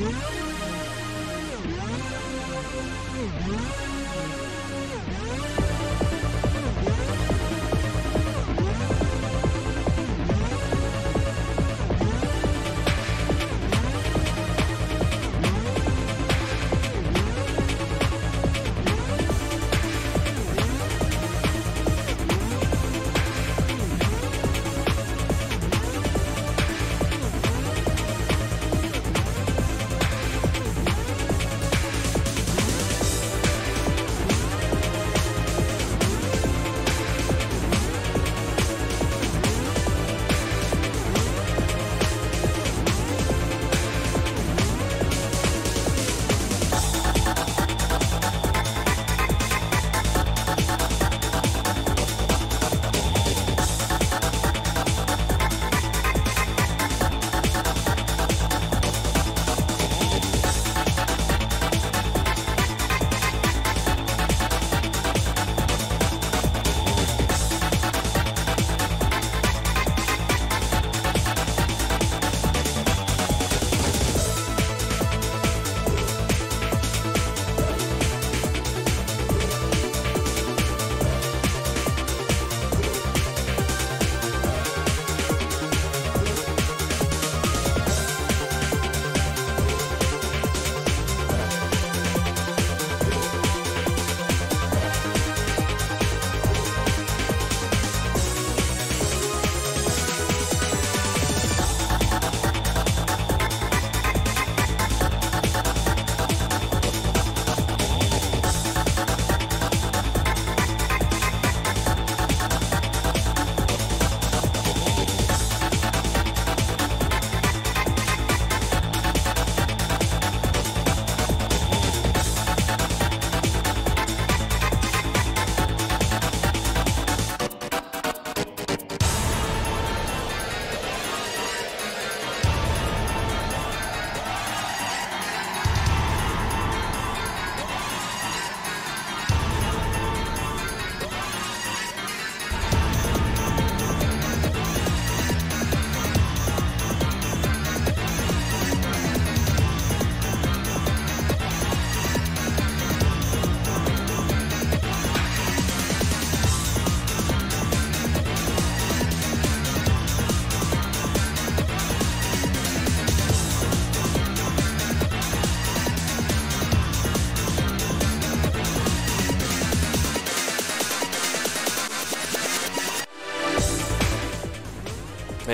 Thank.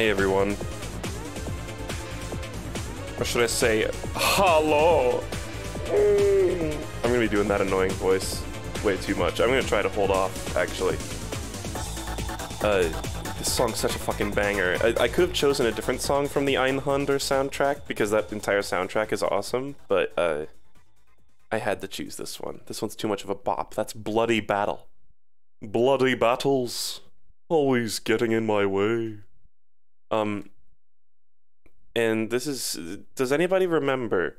Everyone. Or should I say, hello? Mm. I'm gonna be doing that annoying voice way too much. I'm gonna try to hold off, actually. Uh, this song's such a fucking banger. I, I could have chosen a different song from the Einhänder soundtrack because that entire soundtrack is awesome, but uh, I had to choose this one. This one's too much of a bop. That's Bloody Battle. Bloody battles, always getting in my way. Um, and this is. Does anybody remember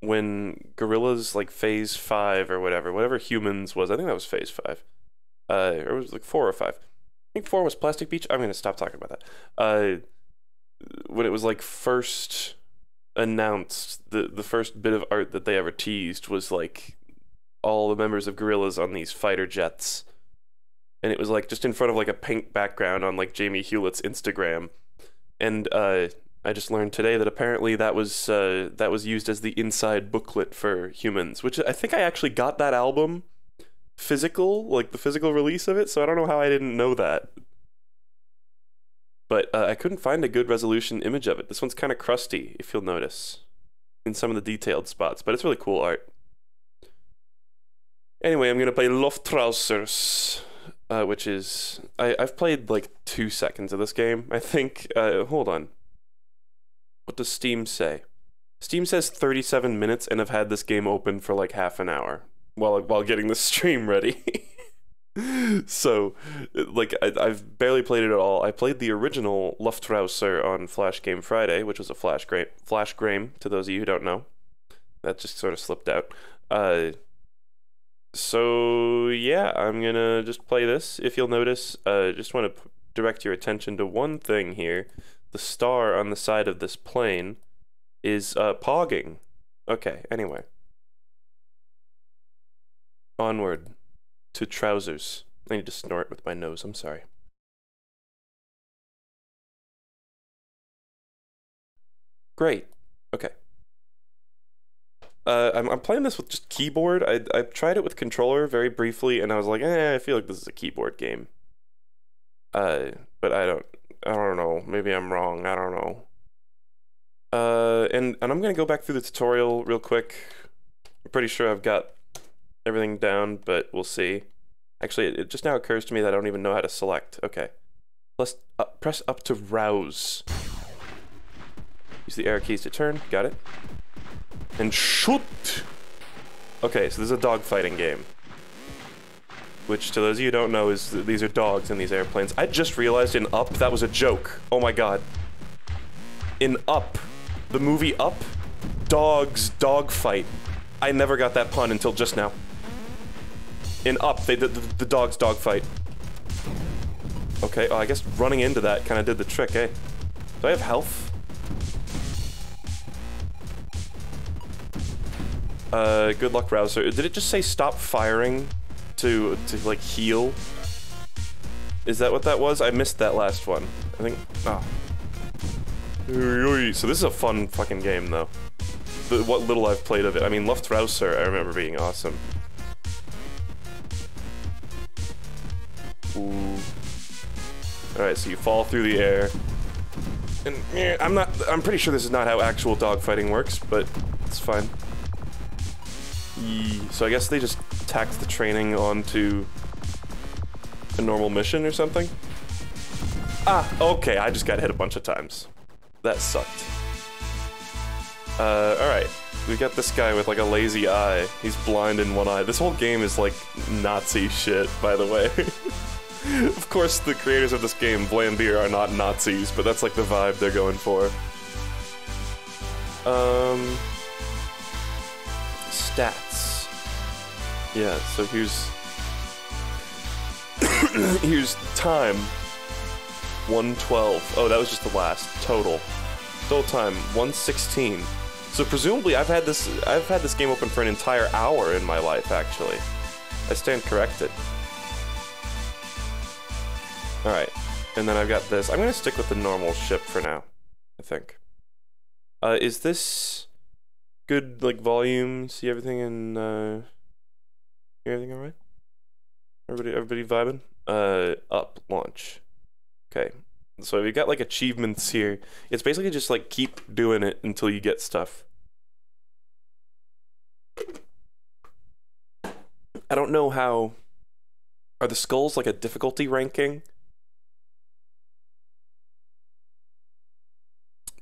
when Gorillaz like Phase Five or whatever, whatever Humanz was? I think that was Phase Five. Uh, or it was like four or five. I think four was Plastic Beach. I'm gonna stop talking about that. Uh, when it was like first announced, the the first bit of art that they ever teased was like all the members of Gorillaz on these fighter jets and it was like just in front of like a pink background on like Jamie Hewlett's Instagram, and uh, I just learned today that apparently that was uh, that was used as the inside booklet for Humanz, which I think I actually got that album physical, like the physical release of it. So I don't know how I didn't know that, but uh, I couldn't find a good resolution image of it. This one's kind of crusty, if you'll notice, in some of the detailed spots, but it's really cool art. Anyway, I'm gonna play Luftrausers uh, which is I, I've played like two seconds of this game. I think. Uh, hold on. What does Steam say? Steam says 37 minutes, and I've had this game open for like half an hour while while getting the stream ready. so, like, I, have barely played it at all. I played the original Luftrauser on Flash Game Friday, which was a Flash game. Flash game. To those of you who don't know, that just sort of slipped out. Uh, so yeah, I'm gonna just play this. If you'll notice, uh, just want to direct your attention to one thing here. The star on the side of this plane is uh, pogging. Okay, anyway. Onward to trousers. I need to snort with my nose, I'm sorry. Great. Okay. Uh, I'm, I'm playing this with just keyboard. I, I tried it with controller very briefly, and I was like, eh, I feel like this is a keyboard game. Uh, but I don't, I don't know. Maybe I'm wrong. I don't know. Uh, and, and I'm gonna go back through the tutorial real quick. I'm pretty sure I've got everything down, but we'll see. Actually, it, it just now occurs to me that I don't even know how to select. Okay. Let's up, press up to rouse. Use the arrow keys to turn. Got it. And shoot! Okay, so this is a dogfighting game. Which, to those of you who don't know, is th these are dogs in these airplanes. I just realized in Up that was a joke. Oh my god. In Up, the movie Up, dogs dogfight. I never got that pun until just now. In Up, they the, the dogs dogfight. Okay, oh, I guess running into that kind of did the trick, eh? Do I have health? Uh, good luck, Rouser. Did it just say stop firing to, to like, heal? Is that what that was? I missed that last one. I think, oh. So this is a fun fucking game, though. The, what little I've played of it. I mean, Luftrauser, I remember being awesome. Ooh. Alright, so you fall through the air. And I'm not, I'm pretty sure this is not how actual dogfighting works, but it's fine. So I guess they just tacked the training onto a normal mission or something? Ah, okay, I just got hit a bunch of times. That sucked. Uh, alright. We got this guy with like a lazy eye. He's blind in one eye. This whole game is like Nazi shit, by the way. of course, the creators of this game, Vlambeer, are not Nazis, but that's like the vibe they're going for. Um... Stats. Yeah, so here's... here's time. 112. Oh, that was just the last. Total. Total time, 116. So presumably I've had this I've had this game open for an entire hour in my life, actually. I stand corrected. Alright. And then I've got this. I'm gonna stick with the normal ship for now, I think. Uh, is this good, like, volume? See everything in, uh... Everything alright? Everybody, everybody vibing? Uh, up, launch. Okay. So we've got, like, achievements here. It's basically just, like, keep doing it until you get stuff. I don't know how... Are the skulls, like, a difficulty ranking?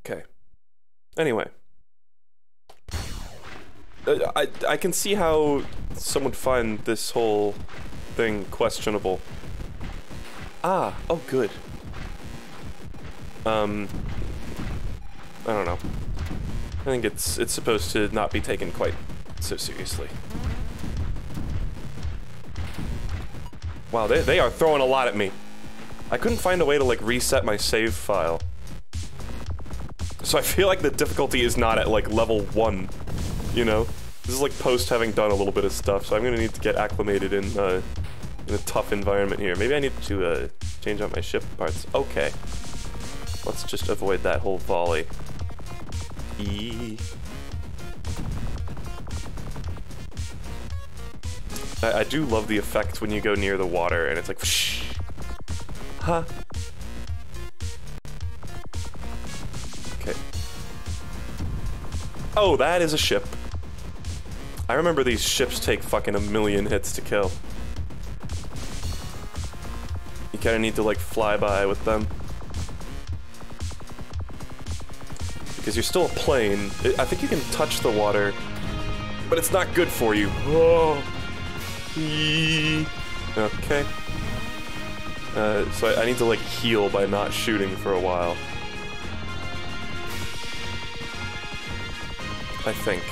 Okay. Anyway. Uh, I, I can see how some would find this whole thing questionable. Ah, oh good. Um, I don't know. I think it's it's supposed to not be taken quite so seriously. Wow, they, they are throwing a lot at me. I couldn't find a way to like reset my save file. So I feel like the difficulty is not at like level one, you know? This is like post having done a little bit of stuff, so I'm gonna need to get acclimated in, uh, in a tough environment here. Maybe I need to, uh, change out my ship parts. Okay. Let's just avoid that whole volley. I, do love the effect when you go near the water and it's like, whoosh. Huh. Okay. Oh, that is a ship. I remember these ships take fucking a million hits to kill. You kinda need to like fly by with them. Because you're still a plane. I think you can touch the water, but it's not good for you. Oh. Okay. Uh, so I, I need to like heal by not shooting for a while. I think.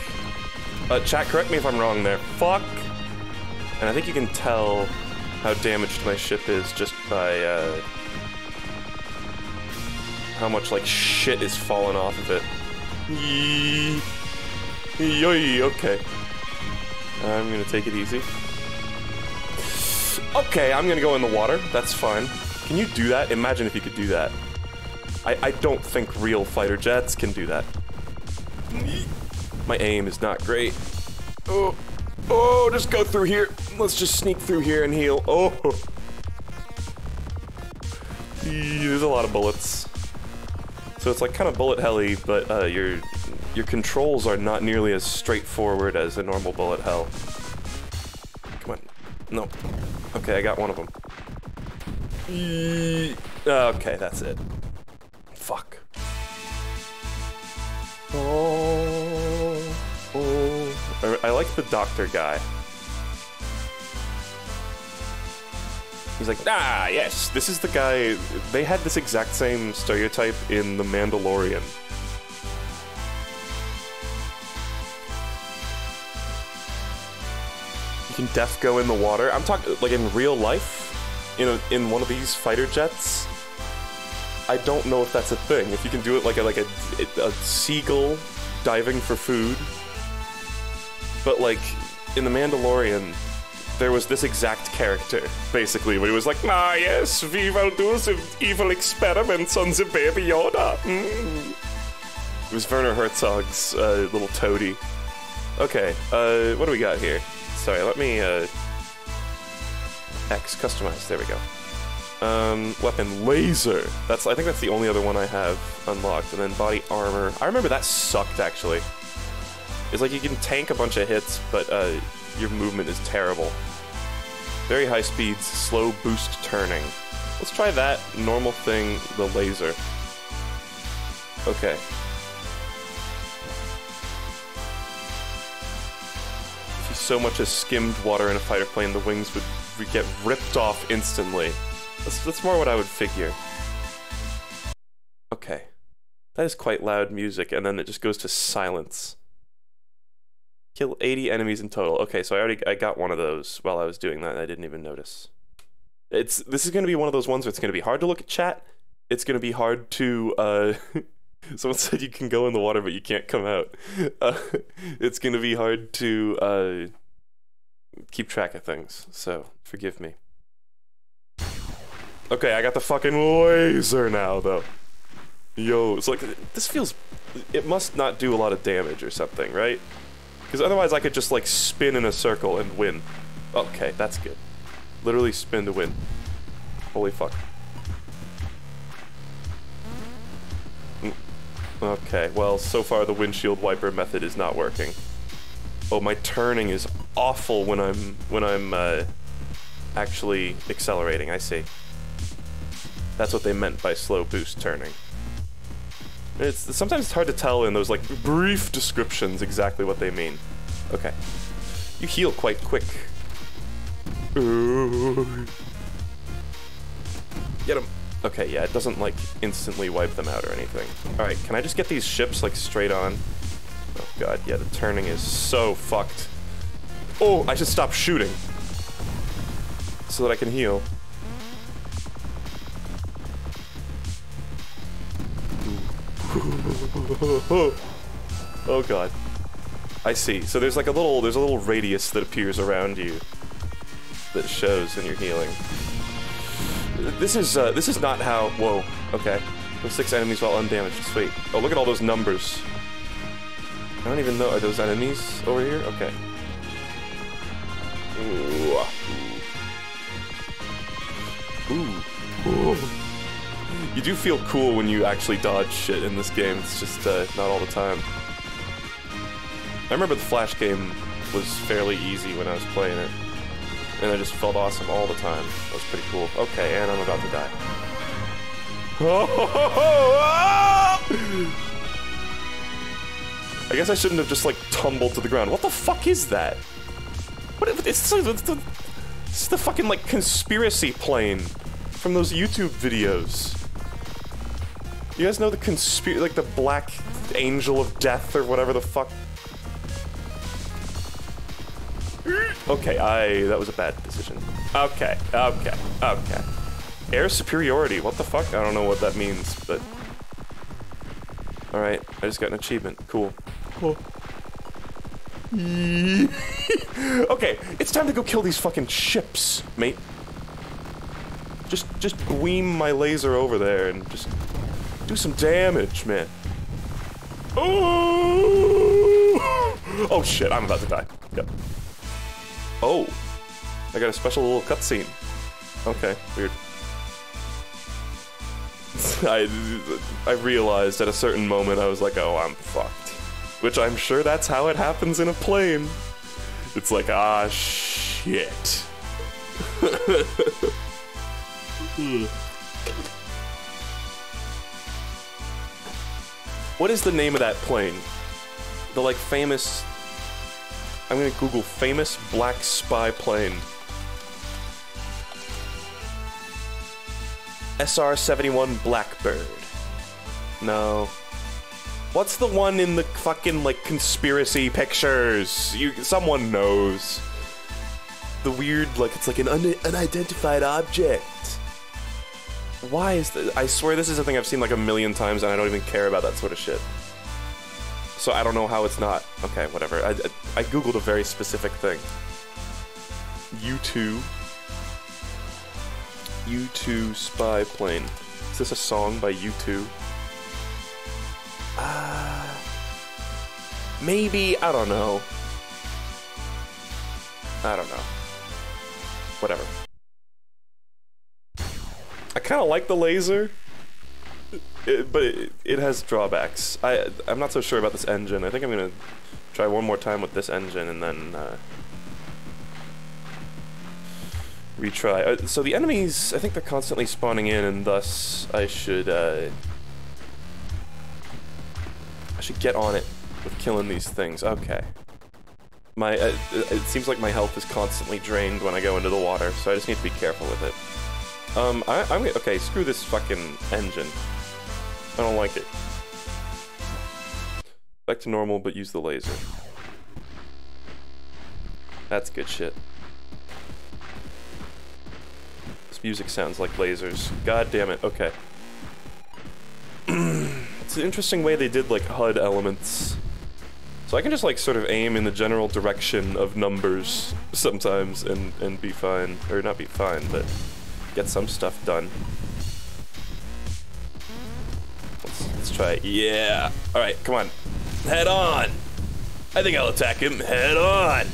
Uh, chat, correct me if I'm wrong there. Fuck! And I think you can tell how damaged my ship is just by, uh, how much, like, shit is falling off of it. Yee. Yee, okay. I'm gonna take it easy. Okay, I'm gonna go in the water. That's fine. Can you do that? Imagine if you could do that. I, I don't think real fighter jets can do that. My aim is not great. Oh, oh, just go through here. Let's just sneak through here and heal. Oh. There's a lot of bullets. So it's like kind of bullet helly, but uh, your your controls are not nearly as straightforward as a normal bullet hell. Come on. No. Okay, I got one of them. Okay, that's it. Fuck. Oh, oh. I, like the doctor guy. He's like, ah, yes, this is the guy. They had this exact same stereotype in The Mandalorian. You can def go in the water. I'm talking like in real life, in a, in one of these fighter jets. I don't know if that's a thing. If you can do it like a like a, a seagull diving for food, but like in the Mandalorian, there was this exact character, basically, where he was like, Ah, yes, we will do some evil experiments on the baby Yoda. Mm. It was Werner Herzog's uh, little toady. Okay, uh, what do we got here? Sorry, let me, uh, X, customize, there we go. Um, weapon, laser. That's, I think that's the only other one I have unlocked. And then body armor. I remember that sucked, actually. It's like you can tank a bunch of hits, but, uh, your movement is terrible. Very high speeds, slow boost turning. Let's try that normal thing, the laser. Okay. If you so much as skimmed water in a fighter plane, the wings would get ripped off instantly. That's, that's more what I would figure. Okay. That is quite loud music, and then it just goes to silence. Kill 80 enemies in total. Okay, so I already I got one of those while I was doing that. I didn't even notice. It's this is going to be one of those ones where it's going to be hard to look at chat. It's going to be hard to uh someone said you can go in the water but you can't come out. Uh, it's going to be hard to uh keep track of things. So, forgive me. Okay, I got the fucking laser now though. Yo, it's like this feels it must not do a lot of damage or something, right? Because otherwise I could just like spin in a circle and win. Okay, that's good. Literally spin to win. Holy fuck. Mm, okay, well, so far the windshield wiper method is not working. Oh, my turning is awful when I'm when I'm uh, actually accelerating. I see. That's what they meant by slow boost turning. It's sometimes it's hard to tell in those like brief descriptions exactly what they mean. Okay. You heal quite quick. Get him. Okay, yeah, it doesn't like instantly wipe them out or anything. Alright, can I just get these ships like straight on? Oh god, yeah, the turning is so fucked. Oh, I should stop shooting. So that I can heal. oh god. I see. So there's like a little there's a little radius that appears around you that shows when you're healing. This is uh, this is not how. Whoa. Okay. Those six enemies while undamaged. Sweet. Oh, look at all those numbers. I don't even know. Are those enemies over here? Okay. Ooh. Ooh. Ooh. You do feel cool when you actually dodge shit in this game. It's just uh, not all the time. I remember the Flash game was fairly easy when I was playing it. And I just felt awesome all the time. That was pretty cool. Okay, and I'm about to die. I guess I shouldn't have just like tumbled to the ground. What the fuck is that? What? It's, it's, the, it's the fucking like conspiracy plane from those YouTube videos. You guys know the conspiracy, like the black angel of death or whatever the fuck? Okay, I, that was a bad decision. Okay, okay, okay. Air superiority, what the fuck? I don't know what that means, but... Alright, I just got an achievement. Cool. Cool. okay, it's time to go kill these fucking ships, mate. Just, just gleam my laser over there and just do some damage, man. Oh! Oh shit, I'm about to die. Yep. Oh. I got a special little cutscene. Okay, weird. I, I realized at a certain moment I was like, oh, I'm fucked. Which I'm sure that's how it happens in a plane. It's like, ah, shit. what is the name of that plane? The, like, famous... I'm gonna Google famous black spy plane. SR-71 Blackbird. No. What's the one in the fucking, like, conspiracy pictures? You, someone knows. The weird, like, it's like an un unidentified object. Why is this? I swear this is a thing I've seen like a million times and I don't even care about that sort of shit. So I don't know how it's not. Okay, whatever. I, I, I googled a very specific thing. U2 U2 Spy Plane. Is this a song by U2? Uh, maybe, I don't know. I don't know. Whatever. I kind of like the laser, it, but it, it, has drawbacks. I, I'm not so sure about this engine. I think I'm going to try one more time with this engine and then... Uh, retry. Uh, so the enemies, I think they're constantly spawning in, and thus I should, uh, I should get on it with killing these things. Okay. My, uh, it seems like my health is constantly drained when I go into the water, so I just need to be careful with it. Um, I, I'm okay, screw this fucking engine. I don't like it. Back to normal, but use the laser. That's good shit This music sounds like lasers. God damn it, okay. it's an interesting way they did like HUD elements. So I can just like sort of aim in the general direction of numbers sometimes and, and be fine. Or not be fine, but get some stuff done. Let's, let's try it. Yeah! Alright, come on. Head on! I think I'll attack him. Head on!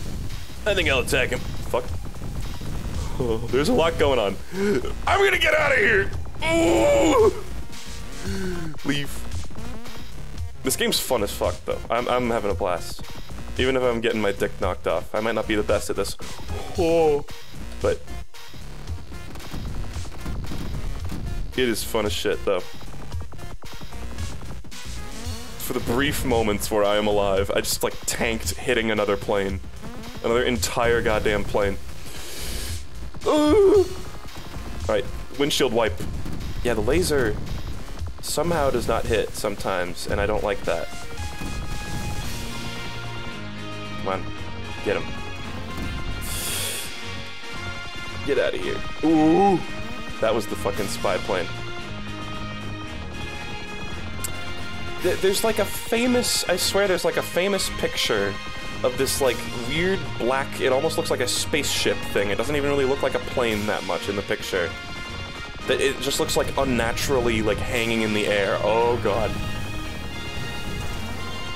I think I'll attack him. Fuck. Oh, there's a lot going on. I'm gonna get out of here! Ooh! Leave. This game's fun as fuck, though. I'm, I'm having a blast. Even if I'm getting my dick knocked off. I might not be the best at this. Oh, but... It is fun as shit, though. For the brief moments where I am alive, I just, like, tanked hitting another plane. Another entire goddamn plane. Alright, windshield wipe. Yeah, the laser somehow does not hit sometimes, and I don't like that. Come on, get him. Get out of here. Ooh! That was the fucking spy plane. There's like a famous, I swear there's like a famous picture of this like weird black, it almost looks like a spaceship thing. It doesn't even really look like a plane that much in the picture. That It just looks like unnaturally like hanging in the air. Oh god.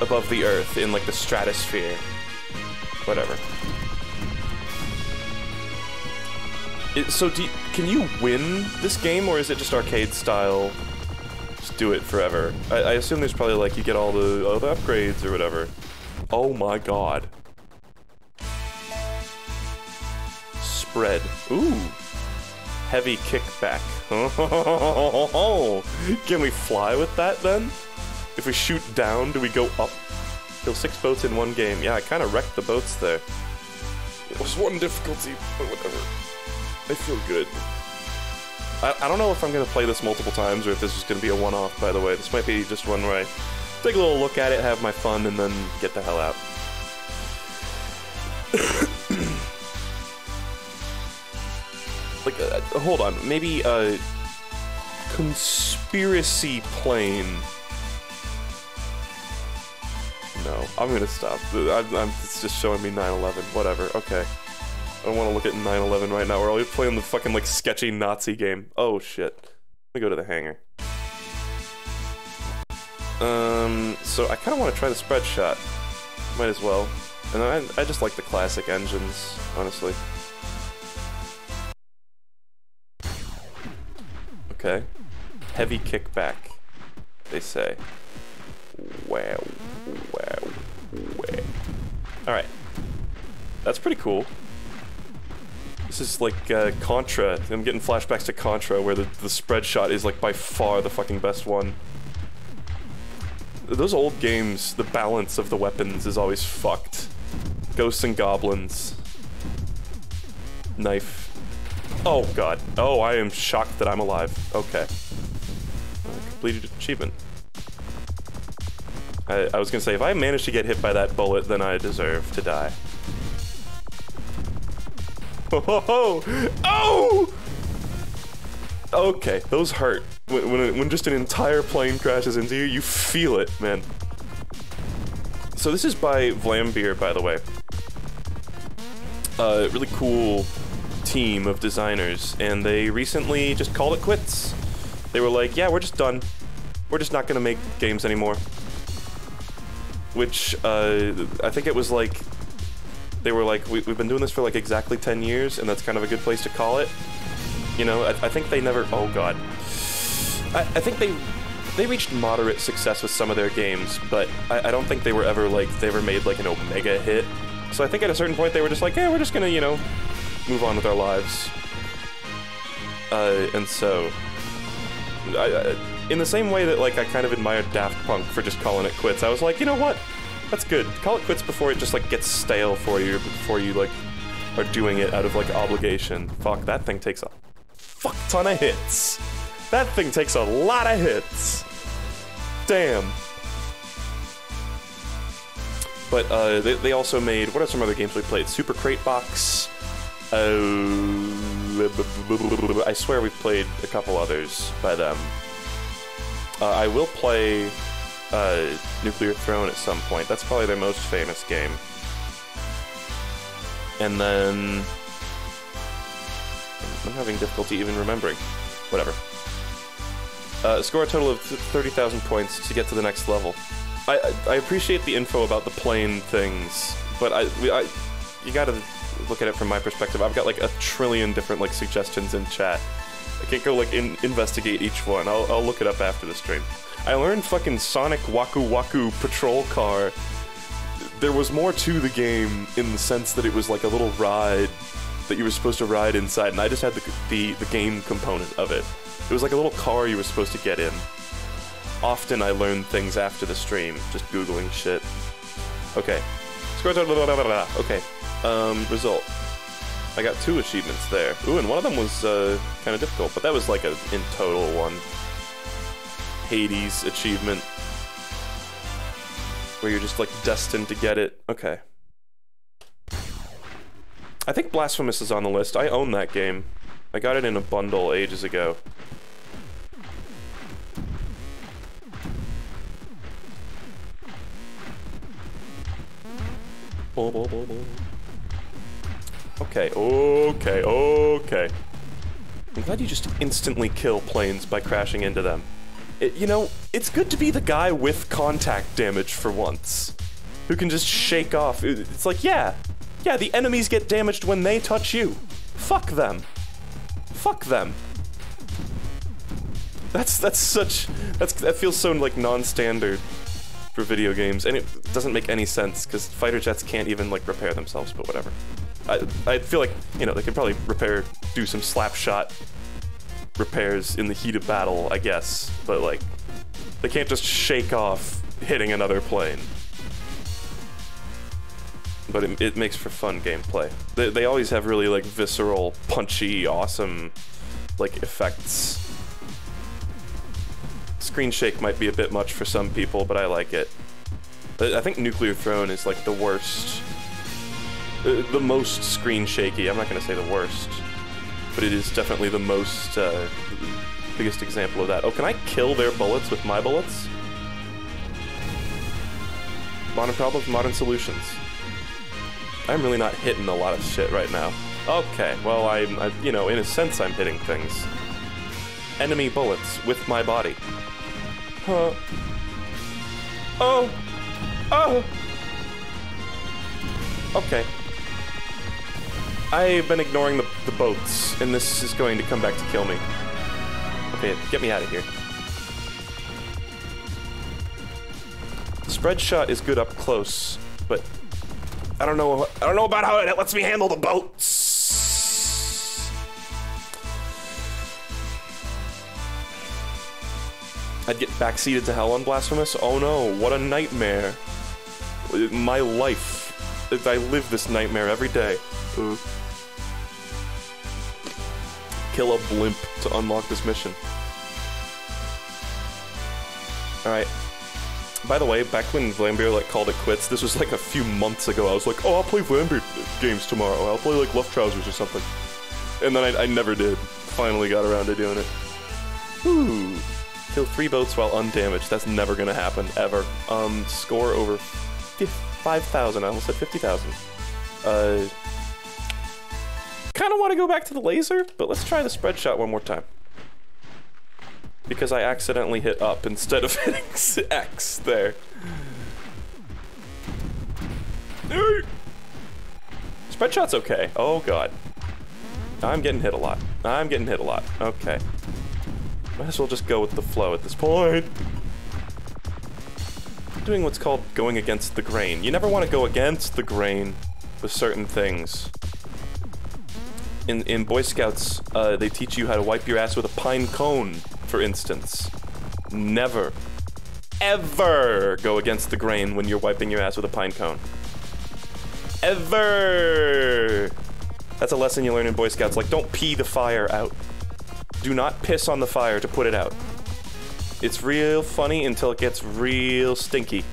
Above the earth in like the stratosphere. Whatever. It, so you, can you win this game or is it just arcade style? Just do it forever. I, I assume there's probably like you get all the, all the upgrades or whatever. Oh my god. Spread. Ooh. Heavy kickback. Can we fly with that then? If we shoot down, do we go up? Kill six boats in one game. Yeah, I kind of wrecked the boats there. It was one difficulty, but whatever. I feel good. I, I don't know if I'm going to play this multiple times or if this is going to be a one-off, by the way. This might be just one where I take a little look at it, have my fun, and then get the hell out. like, uh, uh, hold on, maybe a conspiracy plane. no. I'm gonna stop. Uh, I, I'm, it's just showing me 9/11. Whatever. Okay. I don't want to look at 9/11 right now. We're always playing the fucking like sketchy Nazi game. Oh shit. Let me go to the hangar. Um. So I kind of want to try the spread shot. Might as well. And I, I just like the classic engines, honestly. Okay. Heavy kickback, they say. Wow, wow, wow. Alright. That's pretty cool. This is like uh, Contra. I'm getting flashbacks to Contra where the, the spread shot is like by far the fucking best one. Those old games, the balance of the weapons is always fucked. Ghosts and goblins. Knife. Oh god. Oh, I am shocked that I'm alive. Okay. completed achievement. I, I was gonna say, if I manage to get hit by that bullet, then I deserve to die. Oh! oh! Okay, those hurt. When, when, when just an entire plane crashes into you, you feel it, man. So this is by Vlambeer, by the way. Uh, really cool team of designers, and they recently just called it quits. They were like, yeah, we're just done. We're just not gonna make games anymore. Which, uh, I think it was like, they were like, we, have been doing this for like exactly 10 years, and that's kind of a good place to call it. You know, I, I think they never, oh god. I, I, think they they reached moderate success with some of their games, but I, I don't think they were ever like, they ever made like an omega hit. So I think at a certain point they were just like, yeah, we're just gonna, you know, move on with our lives. Uh, and so, I, I, in the same way that like I kind of admired Daft Punk for just calling it quits, I was like, you know what? That's good. Call it quits before it just like gets stale for you, before you like are doing it out of like obligation. Fuck, that thing takes a fuck ton of hits. That thing takes a lot of hits. Damn. But uh, they, they also made, what are some other games we played? Super Crate Box, uh, I swear we've played a couple others by them. Uh, I will play uh, Nuclear Throne at some point. That's probably their most famous game. And then... I'm having difficulty even remembering. Whatever. Uh, score a total of 30,000 points to get to the next level. I, I, appreciate the info about the plane things, but I, I you gotta look at it from my perspective, I've got like a trillion different like suggestions in chat. I can't go like in investigate each one. I'll, I'll look it up after the stream. I learned fucking Sonic Waku Waku Patrol Car. There was more to the game in the sense that it was like a little ride that you were supposed to ride inside, and I just had the, the, the game component of it. It was like a little car you were supposed to get in. Often I learned things after the stream, just googling shit. Okay. Okay. Um, result. I got two achievements there. Ooh, and one of them was uh, kind of difficult, but that was like a in total one. Hades achievement. Where you're just like destined to get it. Okay. I think Blasphemous is on the list. I own that game. I got it in a bundle ages ago. Okay, okay, okay. I'm glad you just instantly kill planes by crashing into them. It, you know, it's good to be the guy with contact damage for once. Who can just shake off. It's like, yeah, yeah, the enemies get damaged when they touch you. Fuck them. Fuck them. That's that's such that's that feels so like non-standard for video games, and it doesn't make any sense because fighter jets can't even like repair themselves. But whatever. I, I feel like, you know, they could probably repair, do some slap shot repairs in the heat of battle, I guess. But, like, they can't just shake off hitting another plane. But it, it makes for fun gameplay. They, they always have really, like, visceral, punchy, awesome, like, effects. Screen shake might be a bit much for some people, but I like it. I think Nuclear Throne is, like, the worst uh, the most screen shaky. I'm not to say the worst, but it is definitely the most uh, biggest example of that. Oh, can I kill their bullets with my bullets? Modern problems, modern solutions. I'm really not hitting a lot of shit right now. Okay, well, I'm, I, you know, in a sense, I'm hitting things. Enemy bullets with my body. Huh. Oh! Oh! Okay. I've been ignoring the, the boats, and this is going to come back to kill me. Okay, get me out of here. Spread shot is good up close, but I don't know. I don't know about how it lets me handle the boats. I'd get backseated to hell on Blasphemous. Oh no! What a nightmare! My life. I live this nightmare every day. Uh. Kill a blimp to unlock this mission. Alright. By the way, back when Vlambeer like called it quits, this was like a few months ago. I was like, oh, I'll play Vlambeer games tomorrow. I'll play like Left Trousers or something. And then I, I never did. Finally got around to doing it. Ooh. Kill three boats while undamaged. That's never gonna happen, ever. Um, score over 5,000. I almost said 50,000. Uh, kind of want to go back to the laser, but let's try the spread shot one more time. Because I accidentally hit up instead of hitting X there. Spread shot's okay. Oh god. I'm getting hit a lot. I'm getting hit a lot. Okay. Might as well just go with the flow at this point. Doing what's called going against the grain. You never want to go against the grain with certain things in, in Boy Scouts, uh, they teach you how to wipe your ass with a pine cone, for instance. Never, ever go against the grain when you're wiping your ass with a pine cone. Ever! That's a lesson you learn in Boy Scouts. Like, don't pee the fire out. Do not piss on the fire to put it out. It's real funny until it gets real stinky.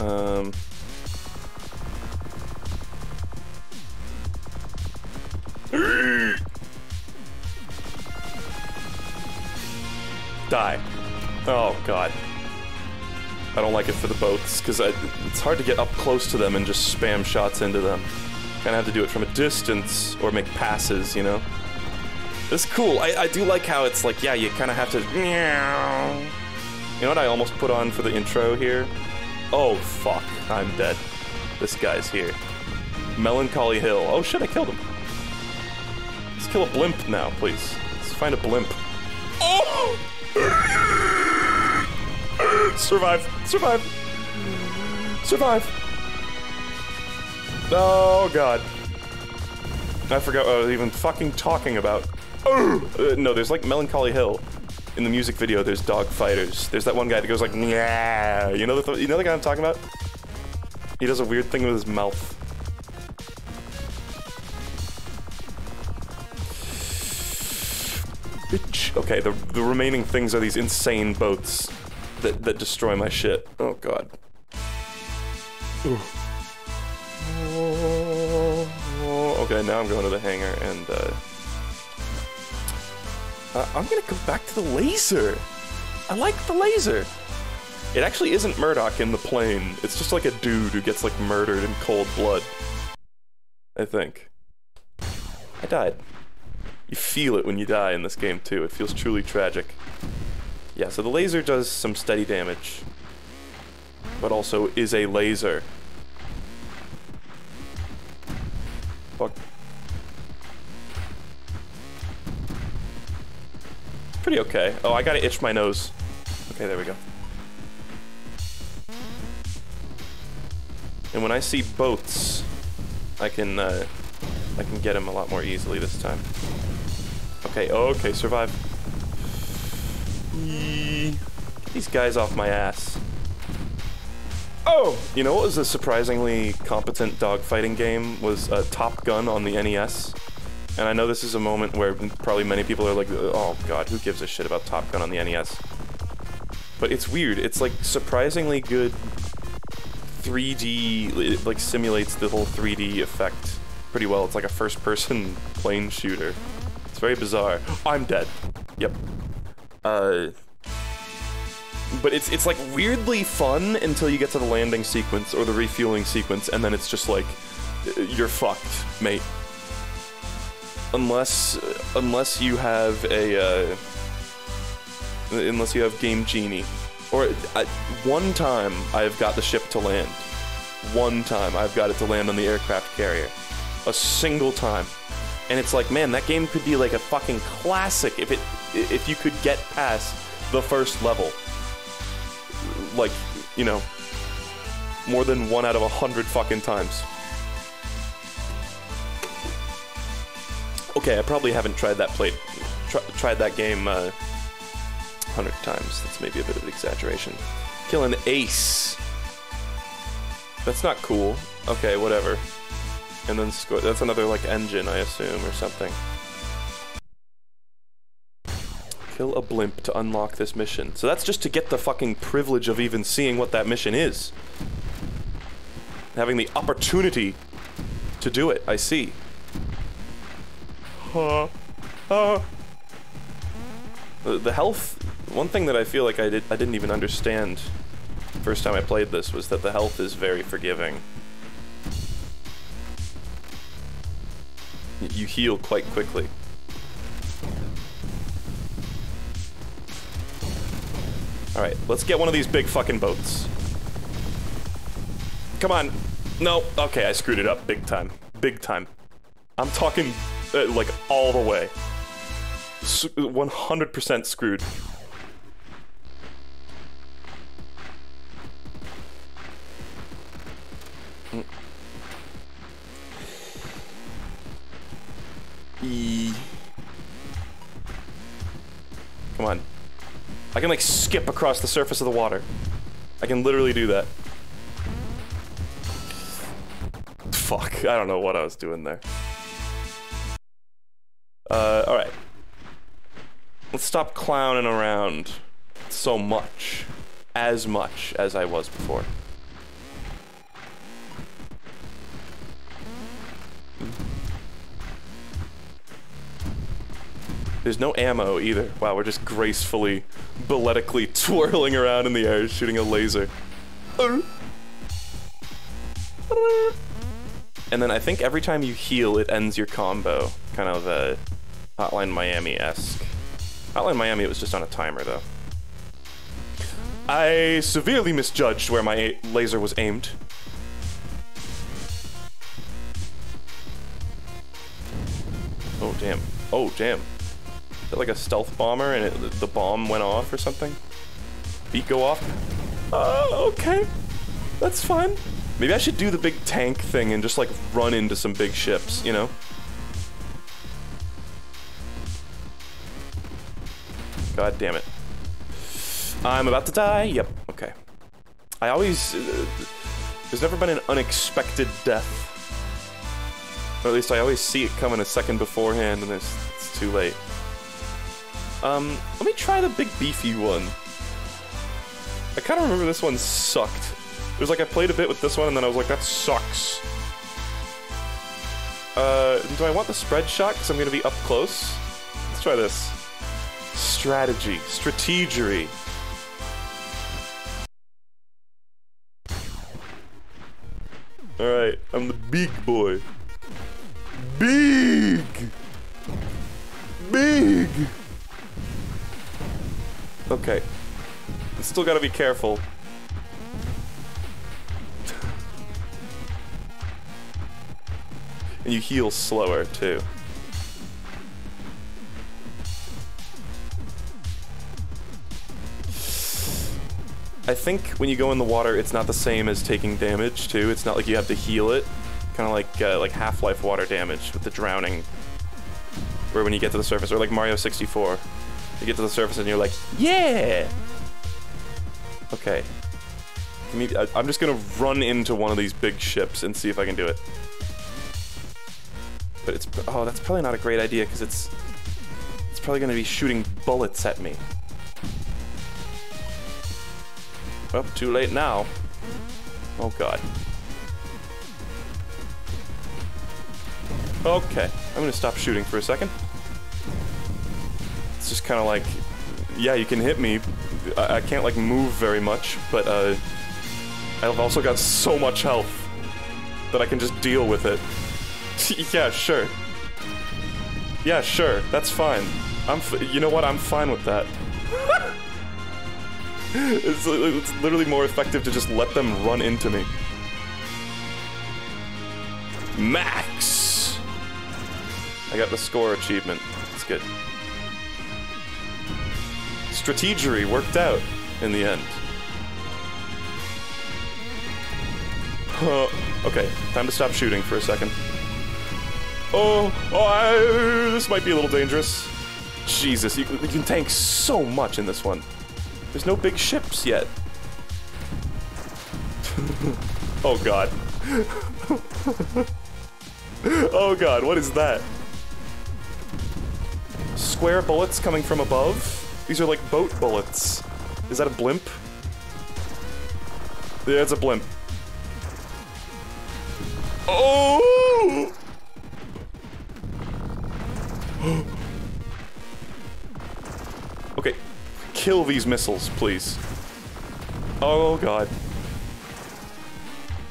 Um. Die. Oh, God. I don't like it for the boats, because it's hard to get up close to them and just spam shots into them. Kinda have to do it from a distance, or make passes, you know? It's cool. I, I do like how it's like, yeah, you kind of have to... You know what I almost put on for the intro here? Oh, fuck. I'm dead. This guy's here. Melancholy Hill. Oh shit, I killed him. Let's kill a blimp now, please. Let's find a blimp. Oh! Survive. Survive. Survive. Oh, God. I forgot what I was even fucking talking about. Uh, no, there's like Melancholy Hill. In the music video, there's dog fighters. There's that one guy that goes like, yeah. You know the you know the guy I'm talking about? He does a weird thing with his mouth. Bitch. Okay, the the remaining things are these insane boats that that destroy my shit. Oh god. Ooh. Okay, now I'm going to the hangar and uh uh, I'm gonna go back to the laser. I like the laser. It actually isn't Murdoc in the plane. It's just like a dude who gets like murdered in cold blood. I think. I died. You feel it when you die in this game too. It feels truly tragic. Yeah, so the laser does some steady damage. But also is a laser. Fuck. Pretty okay. Oh, I gotta itch my nose. Okay, there we go. And when I see boats, I can, uh, I can get him a lot more easily this time. Okay, okay, survive. Get these guys off my ass. Oh! You know what was a surprisingly competent dogfighting game? Was uh, Top Gun on the NES. And I know this is a moment where probably many people are like, oh god, who gives a shit about Top Gun on the NES? But it's weird. It's like surprisingly good 3D, it like simulates the whole 3D effect pretty well. It's like a first-person plane shooter. It's very bizarre. I'm dead. Yep. Uh, but it's it's like weirdly fun until you get to the landing sequence or the refueling sequence, and then it's just like you're fucked, mate. Unless unless you have a uh, unless you have Game Genie, or uh, one time I've got the ship to land. One time I've got it to land on the aircraft carrier. A single time. And it's like, man, that game could be like a fucking classic if it if you could get past the first level like, you know, more than one out of a hundred fucking times. Okay, I probably haven't tried that plate, tr tried that game uh, hundred times. That's maybe a bit of an exaggeration. Kill an ace. That's not cool. Okay, whatever. And then score. That's another like engine, I assume, or something. Kill a blimp to unlock this mission. So that's just to get the fucking privilege of even seeing what that mission is. Having the opportunity to do it, I see. Huh. Uh. The, the health, one thing that I feel like I, did, I didn't even understand first time I played this was that the health is very forgiving. You heal quite quickly. Alright, let's get one of these big fucking boats. Come on. No, okay, I screwed it up big time. Big time. I'm talking, uh, like, all the way. 100% screwed. E. Come on. I can like skip across the surface of the water. I can literally do that. Fuck, I don't know what I was doing there. Uh, alright. Let's stop clowning around so much. As much as I was before. There's no ammo either. Wow, we're just gracefully, balletically twirling around in the air, shooting a laser. And then I think every time you heal, it ends your combo. Kind of a Hotline Miami-esque. Hotline Miami, it was just on a timer, though. I severely misjudged where my laser was aimed. Oh, damn. Oh, damn. Is that like a stealth bomber and it, the bomb went off or something? Beat go off? Oh, okay. That's fine. Maybe I should do the big tank thing and just like run into some big ships, you know? God damn it. I'm about to die. Yep, okay. I always... Uh, there's never been an unexpected death. Or at least I always see it coming a second beforehand and it's, it's too late. Um, let me try the big beefy one. I kind of remember this one sucked. It was like I played a bit with this one and then I was like, that sucks. Uh, do I want the spread shot because I'm going to be up close? Let's try this. Strategy. Strategery. Alright, I'm the big boy. Big! Big! Okay. Still gotta be careful. and you heal slower, too. I think when you go in the water, it's not the same as taking damage, too. It's not like you have to heal it. Kind of like uh, like Half-Life water damage with the drowning. Or when you get to the surface, or like Mario 64. You get to the surface and you're like, yeah! Okay. I, I'm just gonna run into one of these big ships and see if I can do it. But it's, oh, that's probably not a great idea because it's, it's probably gonna be shooting bullets at me. Well, too late now. Oh god. Okay, I'm gonna stop shooting for a second. It's just kind of like, yeah, you can hit me. I, I, can't like move very much, but uh, I've also got so much health that I can just deal with it. yeah, sure. Yeah, sure. That's fine. I'm. you know what? I'm fine with that. it's, uh, it's literally more effective to just let them run into me. Max! I got the score achievement. It's good. Strategery worked out in the end. okay, time to stop shooting for a second. Oh, oh, I, this might be a little dangerous. Jesus, you, you can tank so much in this one. There's no big ships yet. oh god. oh god, what is that? Square bullets coming from above? These are like boat bullets. Is that a blimp? Yeah, it's a blimp. Oh! okay, kill these missiles, please. Oh god.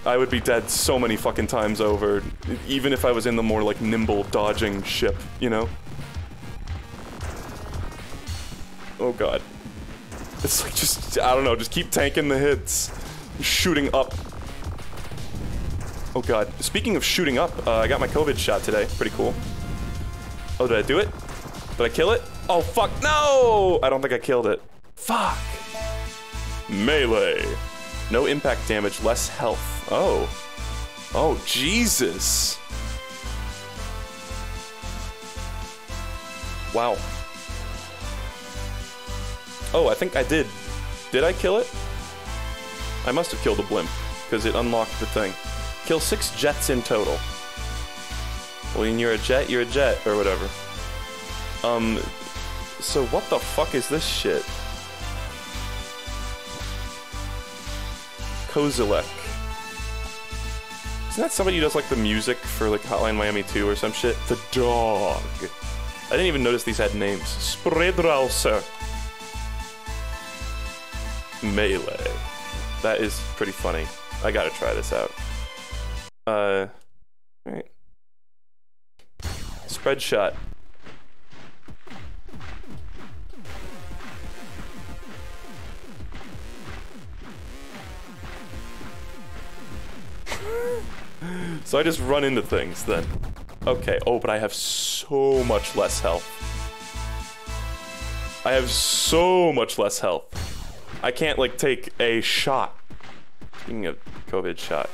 I would be dead so many fucking times over, even if I was in the more like nimble dodging ship, you know? Oh god. It's like just, I don't know, just keep tanking the hits. Shooting up. Oh god. Speaking of shooting up, uh, I got my COVID shot today. Pretty cool. Oh, did I do it? Did I kill it? Oh fuck, no! I don't think I killed it. Fuck. Melee. No impact damage, less health. Oh. Oh, Jesus. Wow. Oh, I think I did. Did I kill it? I must have killed a blimp, because it unlocked the thing. Kill six jets in total. Well, when you're a jet, you're a jet, or whatever. Um, so what the fuck is this shit? Kozilek. Isn't that somebody who does like the music for like Hotline Miami 2 or some shit? The dog. I didn't even notice these had names. Spredrauser. Melee. That is pretty funny. I gotta try this out. Uh, alright. Spread so I just run into things then. Okay, oh, but I have so much less health. I have so much less health. I can't, like, take a shot. Speaking of COVID shot.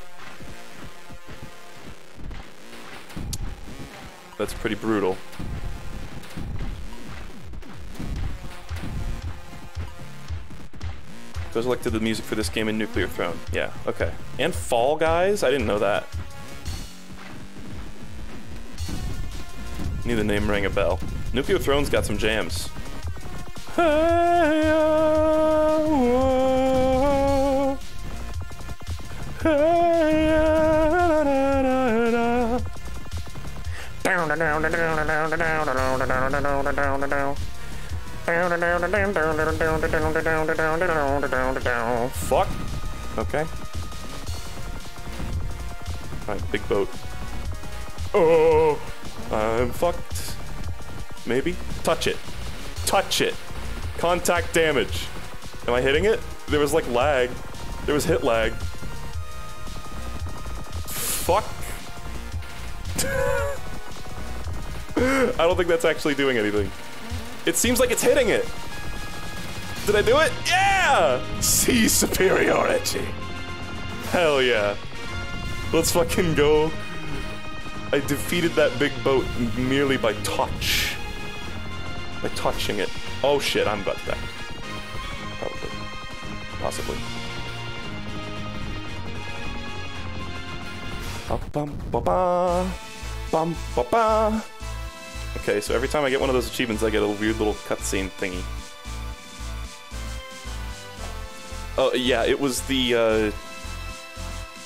That's pretty brutal. Those elected the music for this game in Nuclear Throne. Yeah, okay. And Fall Guys? I didn't know that. Knew the name rang a bell. Nuclear Throne's got some jams. Fuck. Okay. Alright, big boat. Oh, I'm fucked. Maybe? Touch it. Touch it. Contact damage. Am I hitting it? There was like lag. There was hit lag. Fuck. I don't think that's actually doing anything. It seems like it's hitting it. Did I do it? Yeah! Sea superiority. Hell yeah. Let's fucking go. I defeated that big boat merely by touch. By touching it. Oh shit, I'm about to die. Probably. Possibly. Ba bum ba ba. Bum ba ba. Okay, so every time I get one of those achievements, I get a weird little cutscene thingy. Oh, yeah, it was the, uh...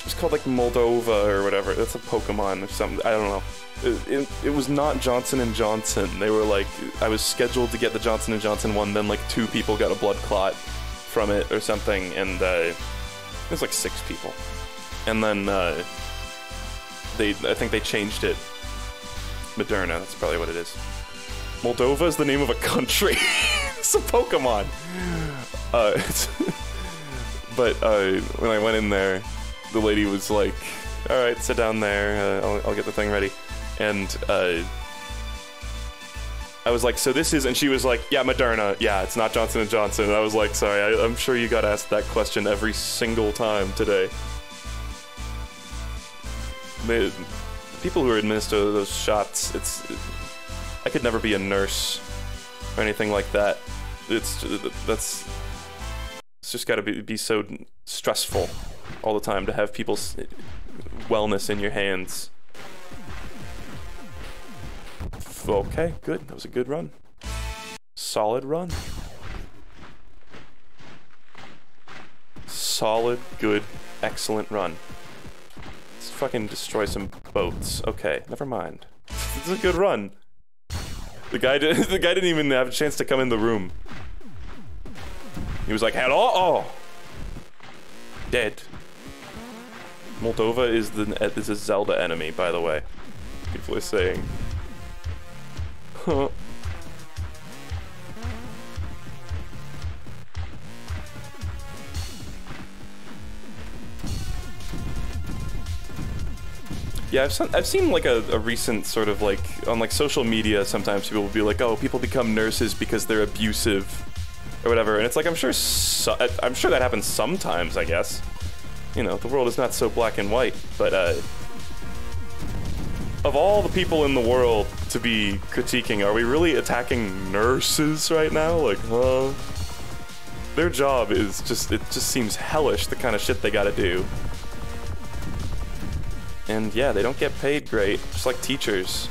was called like Moldova or whatever. That's a Pokemon or something. I don't know. It, it, it was not Johnson and Johnson. They were like, I was scheduled to get the Johnson and Johnson one. Then like two people got a blood clot from it or something, and uh, it was like six people. And then uh, they, I think they changed it. Moderna. That's probably what it is. Moldova is the name of a country. it's a Pokemon. Uh, but uh, when I went in there, the lady was like, "All right, sit down there. Uh, I'll, I'll, get the thing ready." And uh, I was like, "So this is?" And she was like, "Yeah, Moderna. Yeah, it's not Johnson and Johnson." And I was like, "Sorry, I, am sure you got asked that question every single time today." People who administer those shots, it's I could never be a nurse or anything like that. It's that's it's just got to be be so stressful all the time to have people's wellness in your hands. Okay, good. That was a good run. Solid run. Solid, good, excellent run. Fucking destroy some boats. Okay, never mind. This is a good run. The guy, did, the guy didn't even have a chance to come in the room. He was like, hello? Oh. Dead. Moldova is the uh, is a Zelda enemy, by the way. People are saying. Yeah, I've I've seen like a, a, recent sort of like on like social media. Sometimes people will be like, "Oh, people become nurses because they're abusive, or whatever," and it's like I'm sure so, I'm sure that happens sometimes. I guess, you know, the world is not so black and white. But uh, of all the people in the world to be critiquing, are we really attacking nurses right now? Like, huh? Their job is just it just seems hellish the kind of shit they got to do. And yeah, they don't get paid great, just like teachers.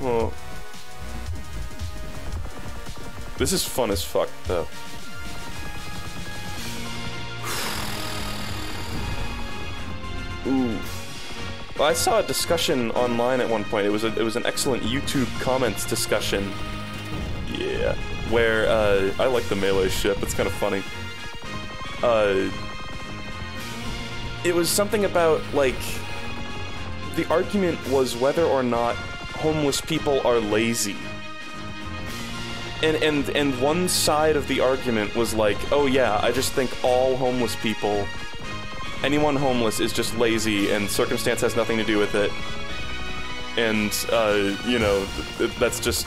Well, this is fun as fuck, though. Ooh. I saw a discussion online at one point. It was a, it was an excellent YouTube comments discussion yeah. Where, uh, I like the melee ship, it's kind of funny. Uh, it was something about, like, the argument was whether or not homeless people are lazy. And, and, and one side of the argument was like, oh yeah, I just think all homeless people, anyone homeless is just lazy and circumstance has nothing to do with it. And, uh, you know, that's just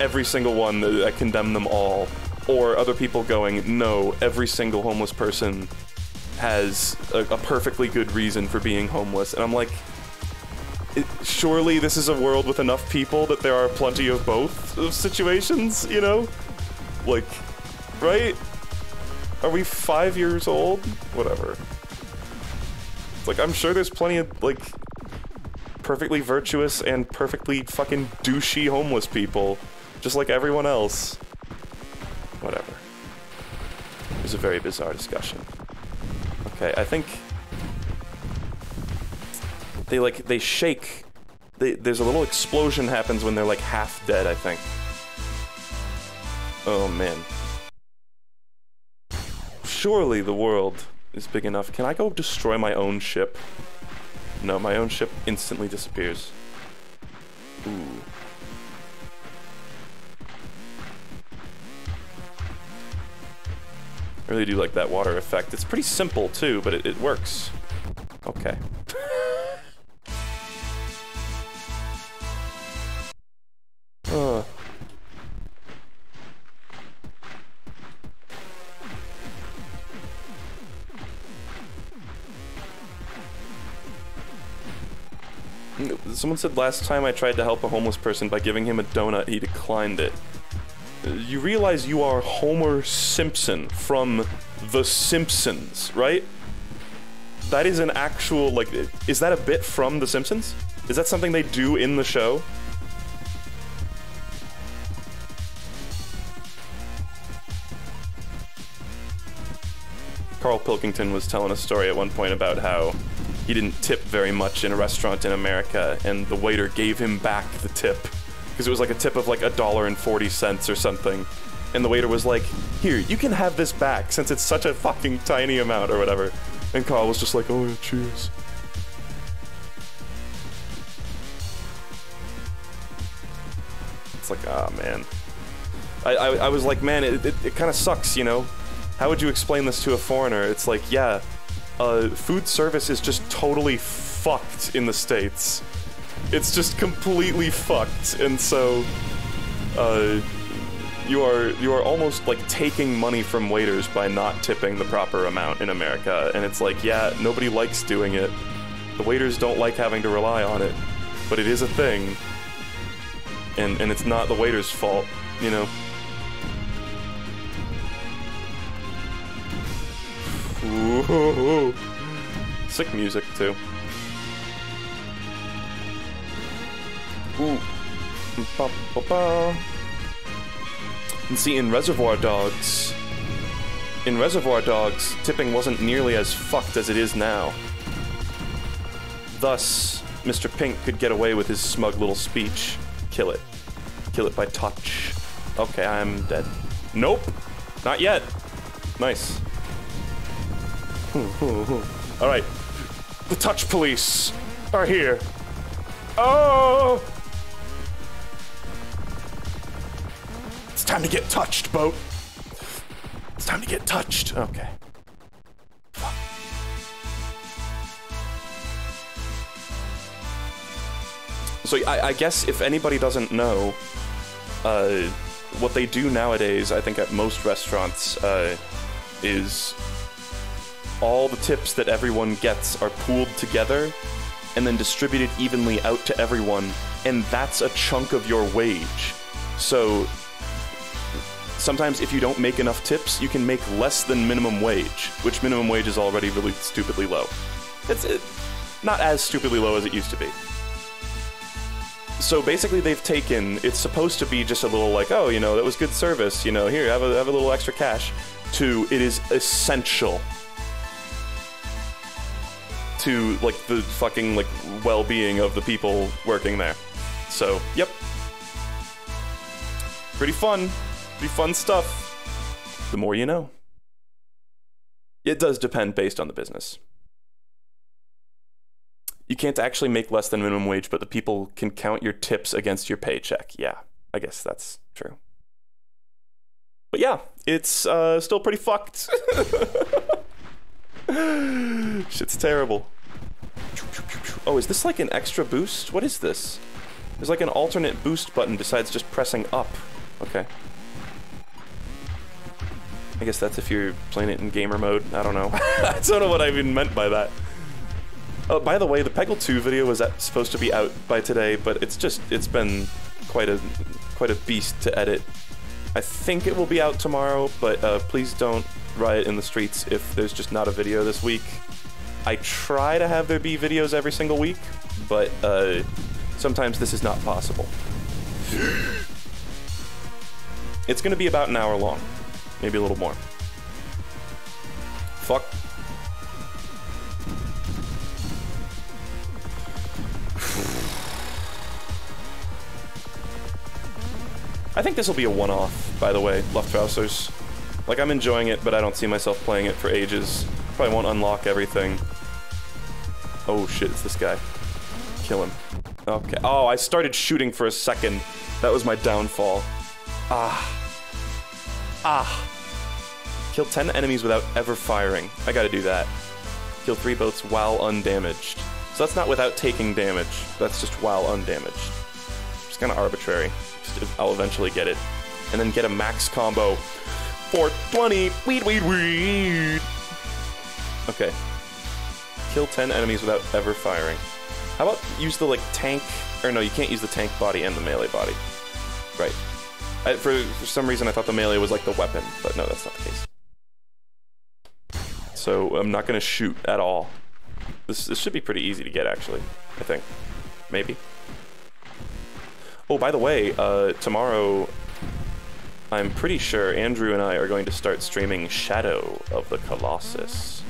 every single one, I condemn them all, or other people going, no, every single homeless person has a, a perfectly good reason for being homeless. And I'm like, it, surely this is a world with enough people that there are plenty of both of situations, you know? Like, right? Are we five years old? Whatever. It's like, I'm sure there's plenty of, like, perfectly virtuous and perfectly fucking douchey homeless people just like everyone else. Whatever. It was a very bizarre discussion. Okay, I think they like they shake. They, there's a little explosion happens when they're like half dead. I think. Oh man. Surely the world is big enough. Can I go destroy my own ship? No, my own ship instantly disappears. Ooh. I really do like that water effect. It's pretty simple too, but it, it works. Okay. uh. Someone said last time I tried to help a homeless person by giving him a donut, he declined it you realize you are Homer Simpson from The Simpsons, right? That is an actual, like, is that a bit from The Simpsons? Is that something they do in the show? Carl Pilkington was telling a story at one point about how he didn't tip very much in a restaurant in America, and the waiter gave him back the tip because it was like a tip of like a dollar and forty cents or something. And the waiter was like, "Here, you can have this back since it's such a fucking tiny amount or whatever." And Carl was just like, "Oh, cheers." It's like, ah, oh, man. I, I, I, was like, man, it, it, it kind of sucks, you know? How would you explain this to a foreigner? It's like, yeah, uh, food service is just totally fucked in the States. It's just completely fucked, and so, uh, you are you are almost like taking money from waiters by not tipping the proper amount in America, and it's like, yeah, nobody likes doing it. The waiters don't like having to rely on it, but it is a thing, and and it's not the waiter's fault, you know. Ooh, sick music too. And see, in Reservoir Dogs, in Reservoir Dogs, tipping wasn't nearly as fucked as it is now. Thus, Mr. Pink could get away with his smug little speech. Kill it. Kill it by touch. Okay, I'm dead. Nope! Not yet! Nice. Alright. The touch police are here. Oh! It's time to get touched, boat. It's time to get touched. Okay. So I, I, guess if anybody doesn't know, uh, what they do nowadays, I think at most restaurants, uh, is all the tips that everyone gets are pooled together and then distributed evenly out to everyone, and that's a chunk of your wage. So sometimes if you don't make enough tips, you can make less than minimum wage, which minimum wage is already really stupidly low. It's it, not as stupidly low as it used to be. So basically, they've taken it's supposed to be just a little like, oh, you know, that was good service, you know, here, have a, have a little extra cash, to it is essential to like the fucking like well-being of the people working there. So, yep. Pretty fun. Pretty fun stuff. The more you know. It does depend based on the business. You can't actually make less than minimum wage, but the people can count your tips against your paycheck. Yeah, I guess that's true. But yeah, it's uh, still pretty fucked. Shit's terrible. Oh, is this like an extra boost? What is this? There's like an alternate boost button besides just pressing up. Okay. I guess that's if you're playing it in gamer mode. I don't know. I don't know what I even meant by that. Oh, by the way, the Peggle 2 video was supposed to be out by today, but it's just, it's been quite a, quite a beast to edit. I think it will be out tomorrow, but uh, please don't riot in the streets if there's just not a video this week. I try to have there be videos every single week, but uh, sometimes this is not possible. It's gonna be about an hour long, maybe a little more. Fuck. I think this will be a one-off, by the way, Luftrausers. Like, I'm enjoying it, but I don't see myself playing it for ages. Probably won't unlock everything. Oh shit, it's this guy. Kill him. Okay. Oh, I started shooting for a second. That was my downfall. Ah. Ah. Kill 10 enemies without ever firing. I gotta do that. Kill 3 boats while undamaged. So that's not without taking damage. That's just while undamaged. It's kind of arbitrary. Just, I'll eventually get it. And then get a max combo. 420! Weed, weed, weed! Okay, Kill 10 enemies without ever firing. How about use the, like, tank... Or no, you can't use the tank body and the melee body. Right. I, for, for some reason, I thought the melee was, like, the weapon, but no, that's not the case. So, I'm not gonna shoot at all. This, this should be pretty easy to get, actually. I think. Maybe. Oh, by the way, uh, tomorrow I'm pretty sure Andrew and I are going to start streaming Shadow of the Colossus,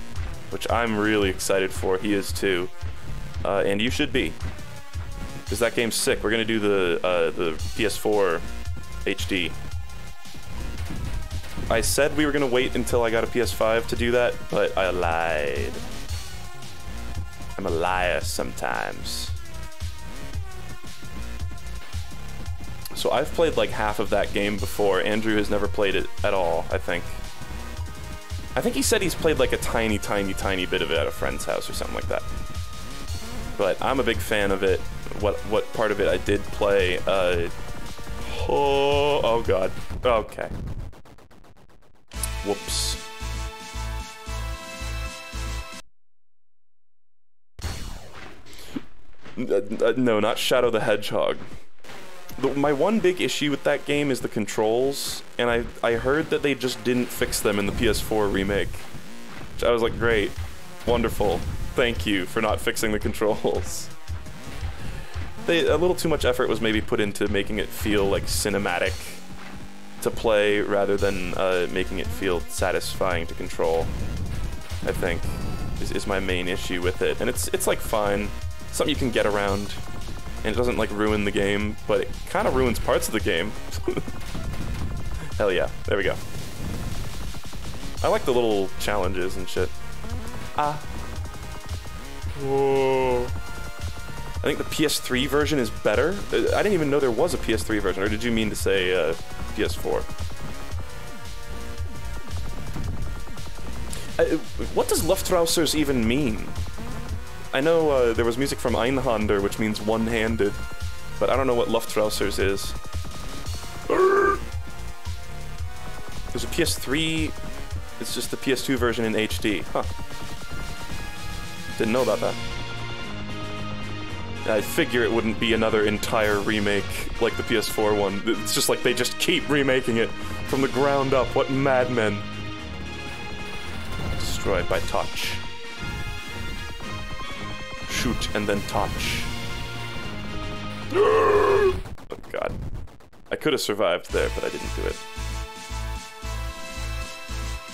which I'm really excited for. He is too, uh, and you should be, because that game's sick. We're gonna do the uh, the PS4 HD. I said we were gonna wait until I got a PS5 to do that, but I lied. I'm a liar sometimes. So I've played like half of that game before. Andrew has never played it at all, I think. I think he said he's played like a tiny, tiny, tiny bit of it at a friend's house or something like that. But I'm a big fan of it. What what part of it I did play? Uh, oh, oh god. Okay. Whoops. Uh, uh, no, not Shadow the Hedgehog. The, my one big issue with that game is the controls, and I, I heard that they just didn't fix them in the PS4 remake. I was like, great, wonderful, thank you for not fixing the controls. They, a little too much effort was maybe put into making it feel like cinematic to play rather than uh, making it feel satisfying to control. I think is, is my main issue with it, and it's it's like fine, something you can get around and it doesn't like ruin the game, but it kind of ruins parts of the game. Hell yeah, there we go. I like the little challenges and shit. Ah. Whoa. I think the PS3 version is better. Uh, I didn't even know there was a PS3 version, or did you mean to say uh, PS4? Uh, what does Luftrausers even mean? I know uh, there was music from Einhänder, which means one-handed, but I don't know what Luftrausers is. There's a PS3, it's just the PS2 version in HD. Huh. Didn't know about that. I figure it wouldn't be another entire remake like the PS4 one. It's just like they just keep remaking it from the ground up. What madmen. Destroyed by touch shoot and then touch. oh god. I could have survived there, but I didn't do it.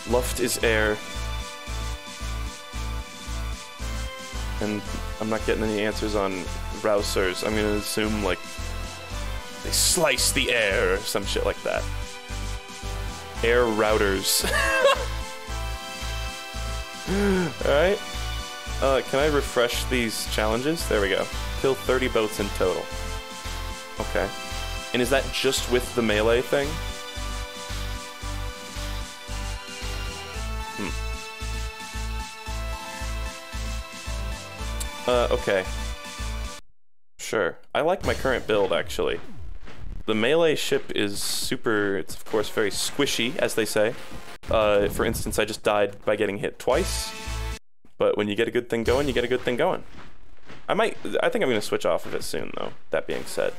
Luft is air. And I'm not getting any answers on Rausers. I'm gonna assume, like, they slice the air or some shit like that. Air routers. Alright. Uh, can I refresh these challenges? There we go. Kill 30 boats in total. Okay. And is that just with the melee thing? Uh, okay. Sure. I like my current build, actually. The melee ship is super, it's of course very squishy, as they say. Uh, for instance, I just died by getting hit twice. But when you get a good thing going, you get a good thing going. I might, I think I'm going to switch off of it soon, though, that being said.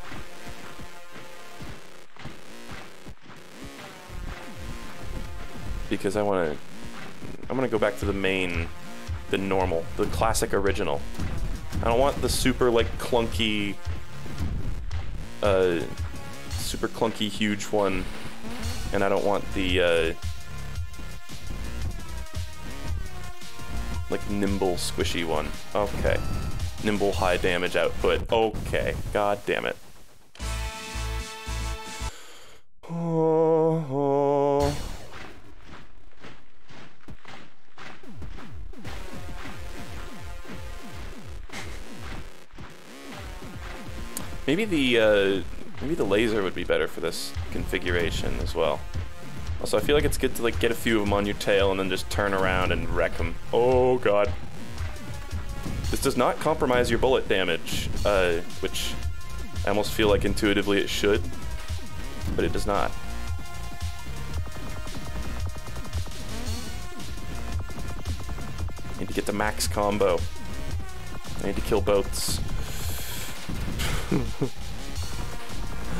Because I want to, I'm going to go back to the main, the normal, the classic original. I don't want the super, like, clunky, uh, super clunky huge one. And I don't want the, uh, Like nimble, squishy one. Okay. Nimble, high damage output. Okay. God damn it. Oh. Maybe the uh, maybe the laser would be better for this configuration as well. Also, I feel like it's good to like get a few of them on your tail and then just turn around and wreck them. Oh god. This does not compromise your bullet damage, uh, which I almost feel like intuitively it should, but it does not. I need to get the max combo. I need to kill boats.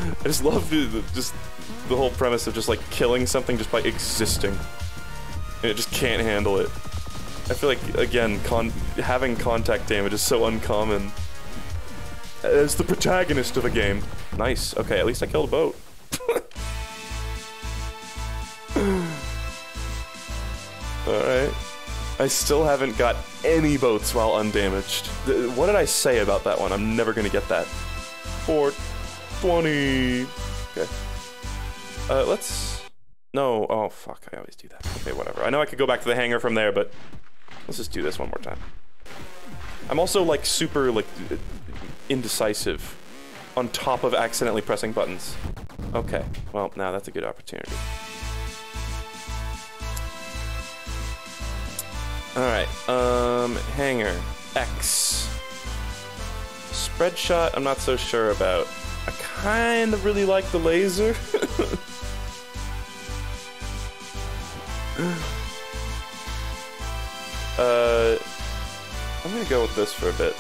I just love the, the, just the whole premise of just like killing something just by existing. And it just can't handle it. I feel like again, con having contact damage is so uncommon. As the protagonist of a game. Nice. Okay, at least I killed a boat. Alright. I still haven't got any boats while undamaged. What did I say about that one? I'm never gonna get that. 420. Okay. Uh, let's... No, oh fuck, I always do that. Okay, whatever. I know I could go back to the hangar from there, but let's just do this one more time. I'm also like super like indecisive on top of accidentally pressing buttons. Okay, well now that's a good opportunity. Alright, um, hangar, X. Spread shot, I'm not so sure about. I kind of really like the laser. uh, I'm gonna go with this for a bit.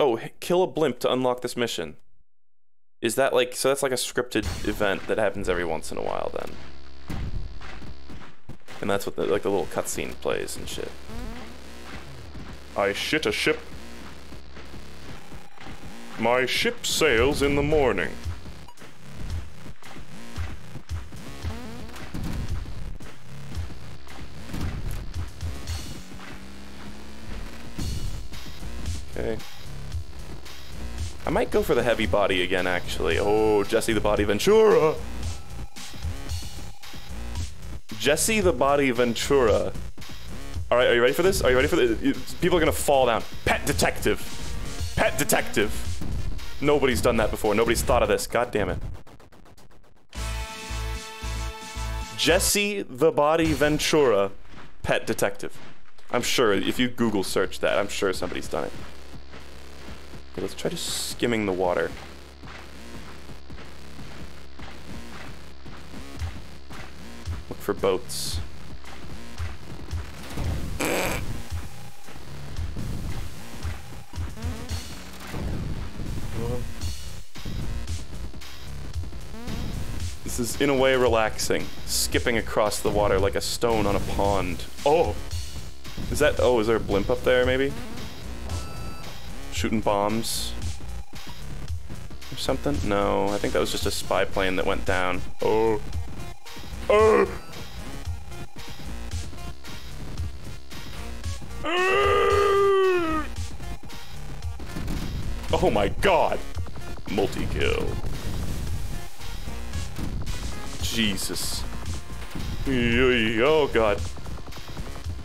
Oh, kill a blimp to unlock this mission. Is that like, so that's like a scripted event that happens every once in a while then. And that's what the, like the little cutscene plays and shit. I shit a ship. My ship sails in the morning. Okay. I might go for the heavy body again, actually. Oh, Jesse the Body Ventura! Jesse the Body Ventura. Alright, are you ready for this? Are you ready for this? People are gonna fall down. Pet Detective. Pet Detective. Nobody's done that before. Nobody's thought of this. God damn it. Jesse the Body Ventura. Pet Detective. I'm sure, if you Google search that, I'm sure somebody's done it. Okay, let's try just skimming the water. For boats. This is, in a way, relaxing. Skipping across the water like a stone on a pond. Oh! Is that... Oh, is there a blimp up there, maybe? shooting bombs or something? No, I think that was just a spy plane that went down. Oh. Oh. Oh my god! Multi-kill. Jesus. Oh god.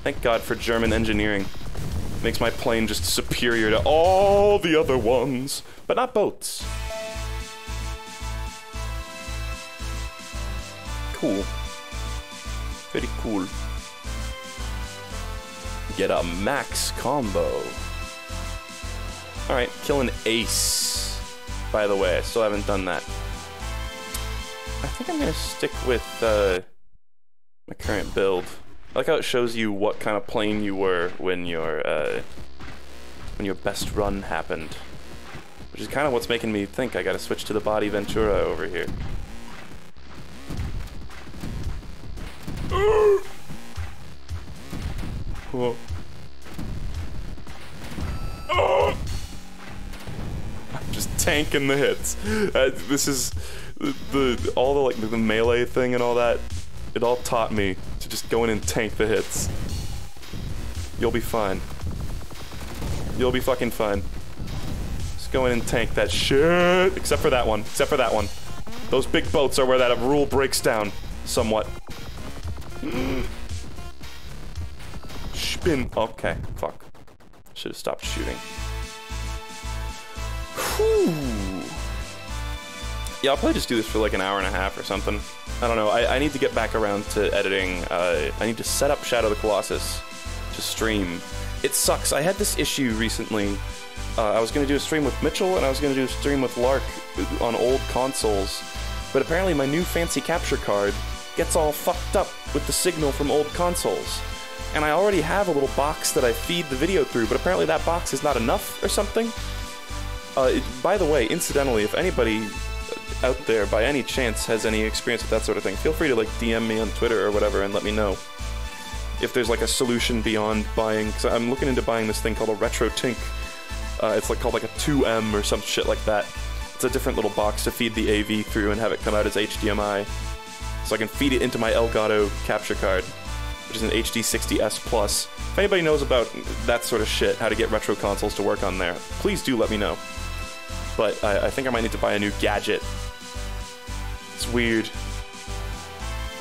Thank god for German engineering. Makes my plane just superior to all the other ones. But not boats. Cool. Very cool. Get a max combo. Alright, kill an ace. By the way, I still haven't done that. I think I'm gonna stick with uh, my current build. I like how it shows you what kind of plane you were when your uh, when your best run happened. Which is kind of what's making me think I gotta switch to the body Ventura over here. Whoa. Oh. I'm just tanking the hits. Uh, this is the, the all the like the melee thing and all that. It all taught me to just go in and tank the hits. You'll be fine. You'll be fucking fine. Just go in and tank that shit. Except for that one. Except for that one. Those big boats are where that rule breaks down. Somewhat. Spin. Okay. Fuck. Should have stopped shooting. Whew. Yeah, I'll probably just do this for like an hour and a half or something. I don't know. I, I need to get back around to editing. Uh, I need to set up Shadow the Colossus to stream. It sucks. I had this issue recently. Uh, I was going to do a stream with Mitchell, and I was going to do a stream with Lark on old consoles. But apparently my new fancy capture card gets all fucked up with the signal from old consoles. And I already have a little box that I feed the video through, but apparently that box is not enough or something. Uh, it, by the way, incidentally, if anybody out there by any chance has any experience with that sort of thing, feel free to like DM me on Twitter or whatever and let me know if there's like a solution beyond buying. Because I'm looking into buying this thing called a RetroTink. Uh, it's like called like a 2M or some shit like that. It's a different little box to feed the AV through and have it come out as HDMI, so I can feed it into my Elgato capture card which is an HD 60S Plus. If anybody knows about that sort of shit, how to get retro consoles to work on there, please do let me know. But I, I think I might need to buy a new gadget. It's weird.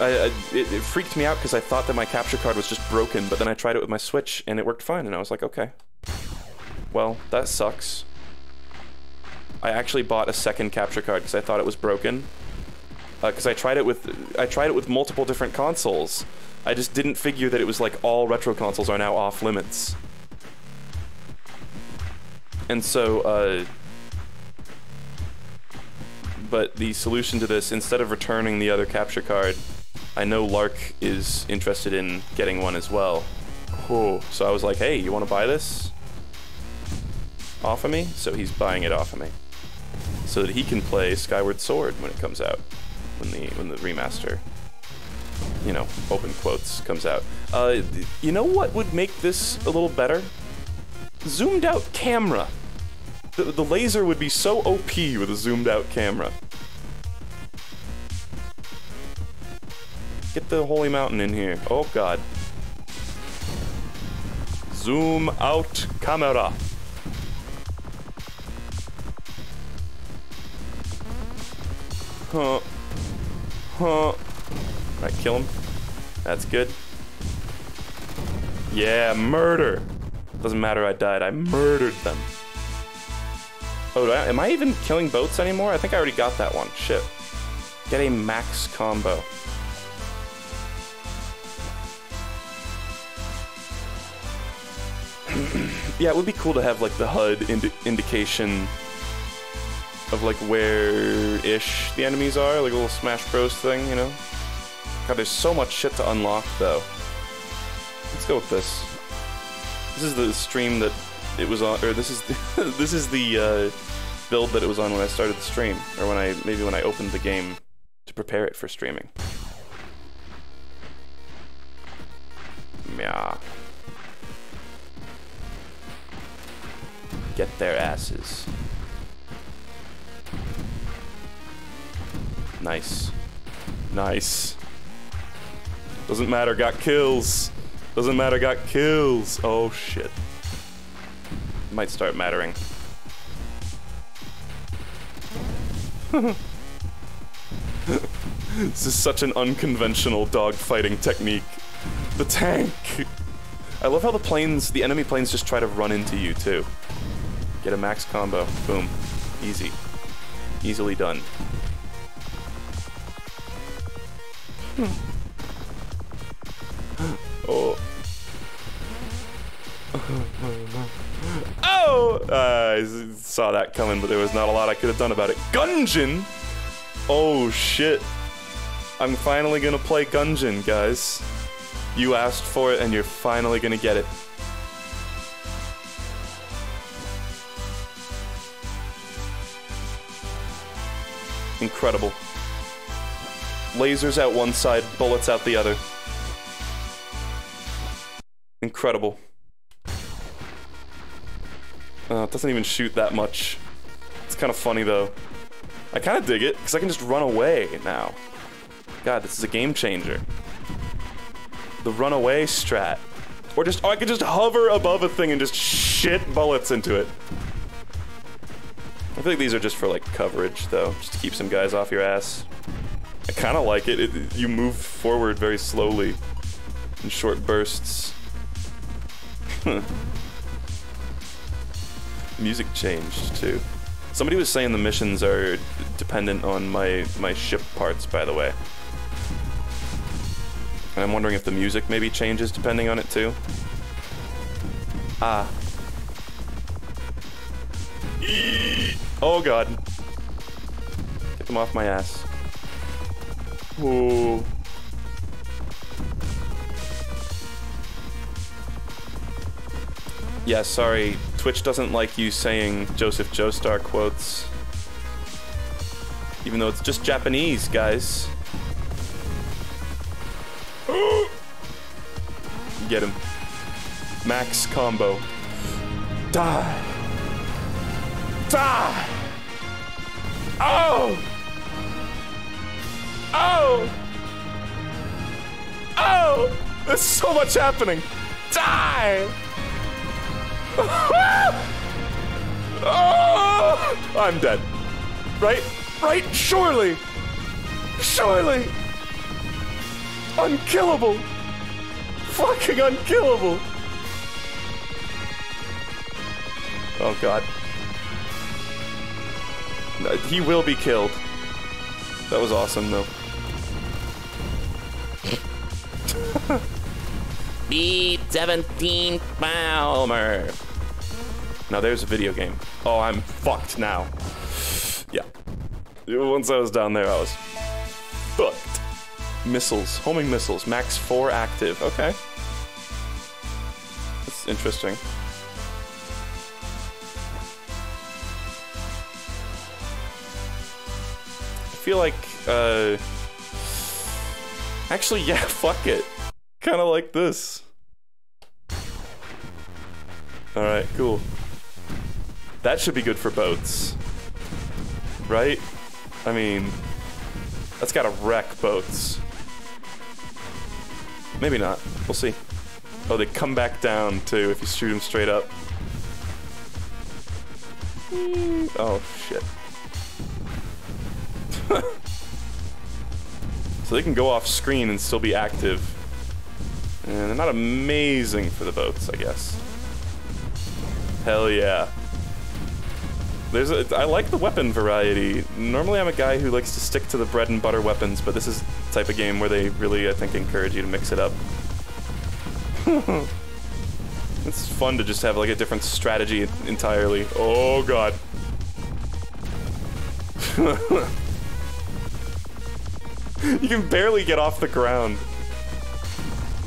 I, I, it, it freaked me out because I thought that my capture card was just broken, but then I tried it with my Switch and it worked fine, and I was like, okay. Well, that sucks. I actually bought a second capture card because I thought it was broken. Because uh, I tried it with I tried it with multiple different consoles. I just didn't figure that it was like all retro consoles are now off limits. And so, uh, but the solution to this, instead of returning the other capture card, I know Lark is interested in getting one as well. Cool. So I was like, hey, you want to buy this? Off of me? So he's buying it off of me. So that he can play Skyward Sword when it comes out. When the when the remaster, you know, open quotes, comes out. Uh, you know what would make this a little better? Zoomed out camera. The, the laser would be so OP with a zoomed out camera. Get the holy mountain in here. Oh god. Zoom out camera. Huh. Huh. Alright, kill him. That's good. Yeah, murder. Doesn't matter I died, I murdered them. Oh, I, am I even killing boats anymore? I think I already got that one. Shit. Get a max combo. yeah, it would be cool to have like the HUD indi indication of like where-ish the enemies are, like a little Smash Bros thing, you know? God, there's so much shit to unlock though. Let's go with this. This is the stream that it was on, or this is the, this is the uh, build that it was on when I started the stream, or when I maybe when I opened the game to prepare it for streaming. Yeah. get their asses. Nice. Nice. Doesn't matter, got kills. Doesn't matter, got kills. Oh shit. Might start mattering. this is such an unconventional dogfighting technique. The tank! I love how the planes, the enemy planes just try to run into you too. Get a max combo. Boom. Easy. Easily done. Hmm. Oh. oh! Uh, I saw that coming, but there was not a lot I could have done about it. Gungeon! Oh, shit. I'm finally gonna play Gungeon, guys. You asked for it, and you're finally gonna get it. Incredible. Lasers out one side, bullets out the other. Incredible. Uh, it doesn't even shoot that much. It's kind of funny though. I kind of dig it, because I can just run away now. God, this is a game changer. The runaway strat. Or just, oh, I could just hover above a thing and just shit bullets into it. I feel like these are just for like coverage though, just to keep some guys off your ass. I kind of like it. it. You move forward very slowly in short bursts. Music changed too. Somebody was saying the missions are dependent on my my ship parts, by the way. And I'm wondering if the music maybe changes depending on it too. Ah. Oh god. Get them off my ass. Ooh. Yeah, sorry. Twitch doesn't like you saying Joseph Joestar quotes. Even though it's just Japanese, guys. Get him. Max combo. Die. Die! Oh! Oh! Oh! There's so much happening. Die! Oh, I'm dead. Right? Right? Surely. Surely. Unkillable. Fucking unkillable. Oh god. Uh, he will be killed. That was awesome though. B-17 Palmer. Now there's a video game. Oh, I'm fucked now. Yeah. Once I was down there, I was fucked. Missiles. Homing missiles. Max 4 active. Okay. That's interesting. I feel like, uh... Actually, yeah, fuck it. Kinda like this. Alright, cool. That should be good for boats. Right? I mean, that's gotta wreck boats. Maybe not. We'll see. Oh, they come back down too if you shoot them straight up. Oh, shit. so they can go off screen and still be active. And they're not amazing for the boats, I guess. Hell yeah. There's a, I like the weapon variety. Normally I'm a guy who likes to stick to the bread and butter weapons, but this is the type of game where they really, I think, encourage you to mix it up. it's fun to just have like a different strategy entirely. Oh god. you can barely get off the ground.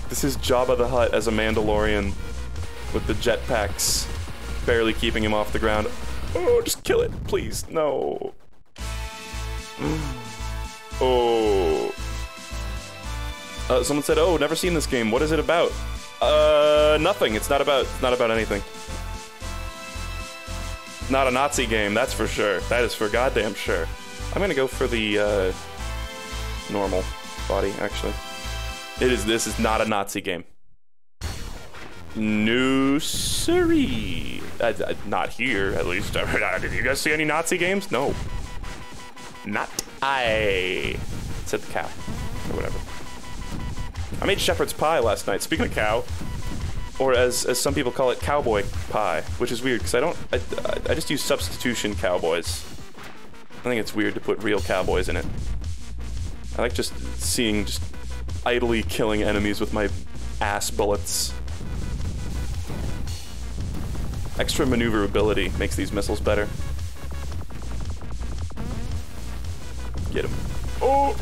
This is Jabba the Hutt as a Mandalorian with the jetpacks barely keeping him off the ground. Oh, just kill it, please. No. oh. Uh, someone said, "Oh, never seen this game. What is it about?" Uh, nothing. It's not about. It's not about anything. Not a Nazi game, that's for sure. That is for goddamn sure. I'm gonna go for the uh, normal body. Actually, it is. This is not a Nazi game. No, siree. Uh, not here, at least. Did you guys see any Nazi games? No. Not I. Said the cow. Or whatever. I made shepherd's pie last night. Speaking of cow, or as, as some people call it, cowboy pie, which is weird because I don't. I, I just use substitution cowboys. I think it's weird to put real cowboys in it. I like just seeing just idly killing enemies with my ass bullets. Extra maneuverability makes these missiles better. Get him. Oh!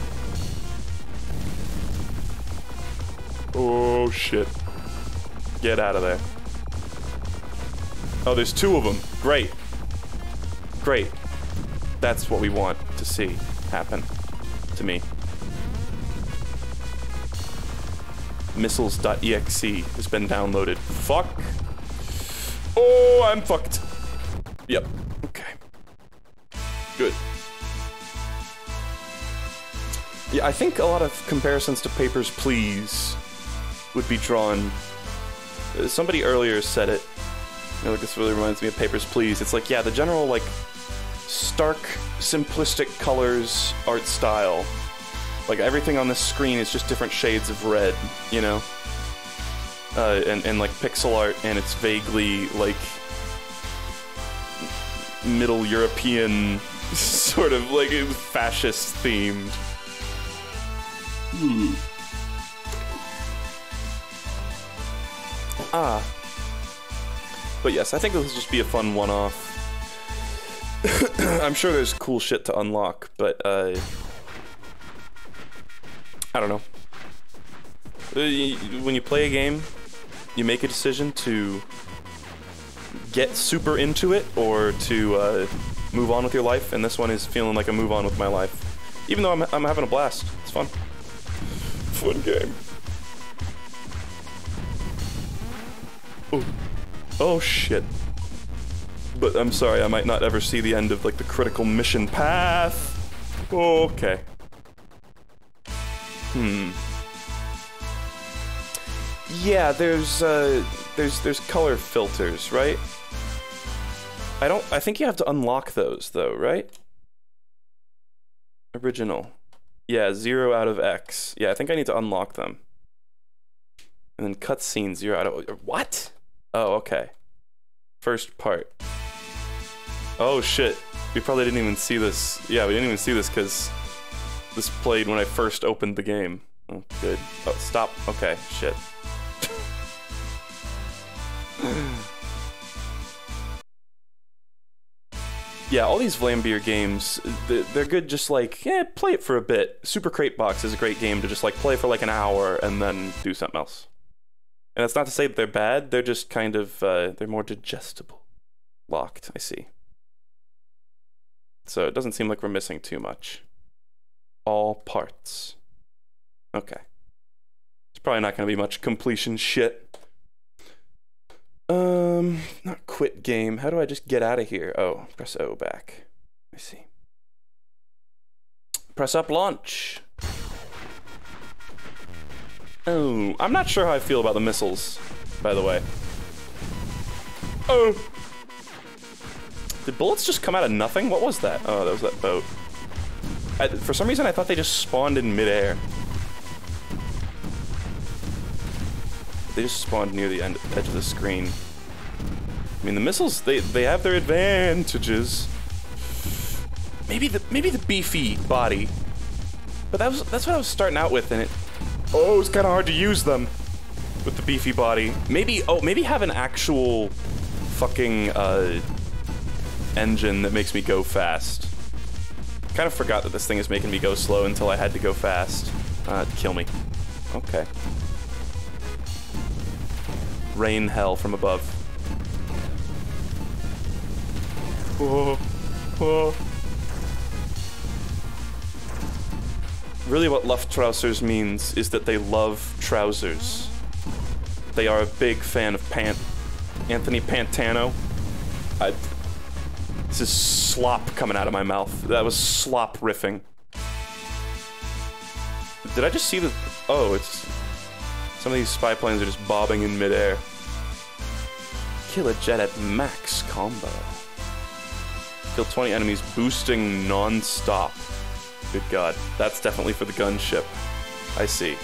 Oh, shit. Get out of there. Oh, there's two of them. Great. Great. That's what we want to see happen to me. Missiles.exe has been downloaded. Fuck. Oh, I'm fucked. Yep. Okay. Good. Yeah, I think a lot of comparisons to Papers, Please would be drawn. Uh, somebody earlier said it. You know, like this really reminds me of Papers, Please. It's like, yeah, the general, like, stark, simplistic colors, art style. Like, everything on this screen is just different shades of red, you know? Uh, and, and like pixel art, and it's vaguely like Middle European, sort of like fascist themed. Hmm. Ah. But yes, I think this will just be a fun one-off. I'm sure there's cool shit to unlock, but uh, I don't know. Uh, when you play a game, you make a decision to get super into it or to uh, move on with your life, and this one is feeling like a move on with my life. Even though I'm, I'm having a blast. It's fun. Fun game. Oh. Oh shit. But I'm sorry, I might not ever see the end of like the critical mission path. Okay. Hmm. Yeah, there's uh, there's there's color filters, right? I don't. I think you have to unlock those though, right? Original. Yeah, zero out of X. Yeah, I think I need to unlock them. And then cutscene zero out of what? Oh, okay. First part. Oh shit. We probably didn't even see this. Yeah, we didn't even see this because this played when I first opened the game. Oh, good. Oh, stop. Okay, shit. Yeah, all these Vlambeer games, they're good just like, yeah, play it for a bit. Super Crate Box is a great game to just like play for like an hour and then do something else. And that's not to say that they're bad, they're just kind of, uh, they're more digestible. Locked, I see. So it doesn't seem like we're missing too much. All parts. Okay. It's probably not going to be much completion shit. Um, not quit game. How do I just get out of here? Oh, press O back. I see. Press up launch. Oh, I'm not sure how I feel about the missiles, by the way. Oh! Did bullets just come out of nothing? What was that? Oh, that was that boat. I, for some reason, I thought they just spawned in midair. They just spawned near the end, edge of the screen. I mean, the missiles, they, they have their advantages. Maybe the maybe the beefy body. But that was that's what I was starting out with, and it oh, it's kind of hard to use them with the beefy body. Maybe oh, maybe have an actual fucking uh, engine that makes me go fast. Kind of forgot that this thing is making me go slow until I had to go fast. Uh, kill me. Okay rain hell from above. Oh, oh. Really what Luftrausers means is that they love trousers. They are a big fan of Pant... Anthony Pantano. I... This is slop coming out of my mouth. That was slop riffing. Did I just see the... Oh, it's... Some of these spy planes are just bobbing in midair. Kill a jet at max combo. Kill 20 enemies boosting non-stop. Good god. That's definitely for the gunship. I see.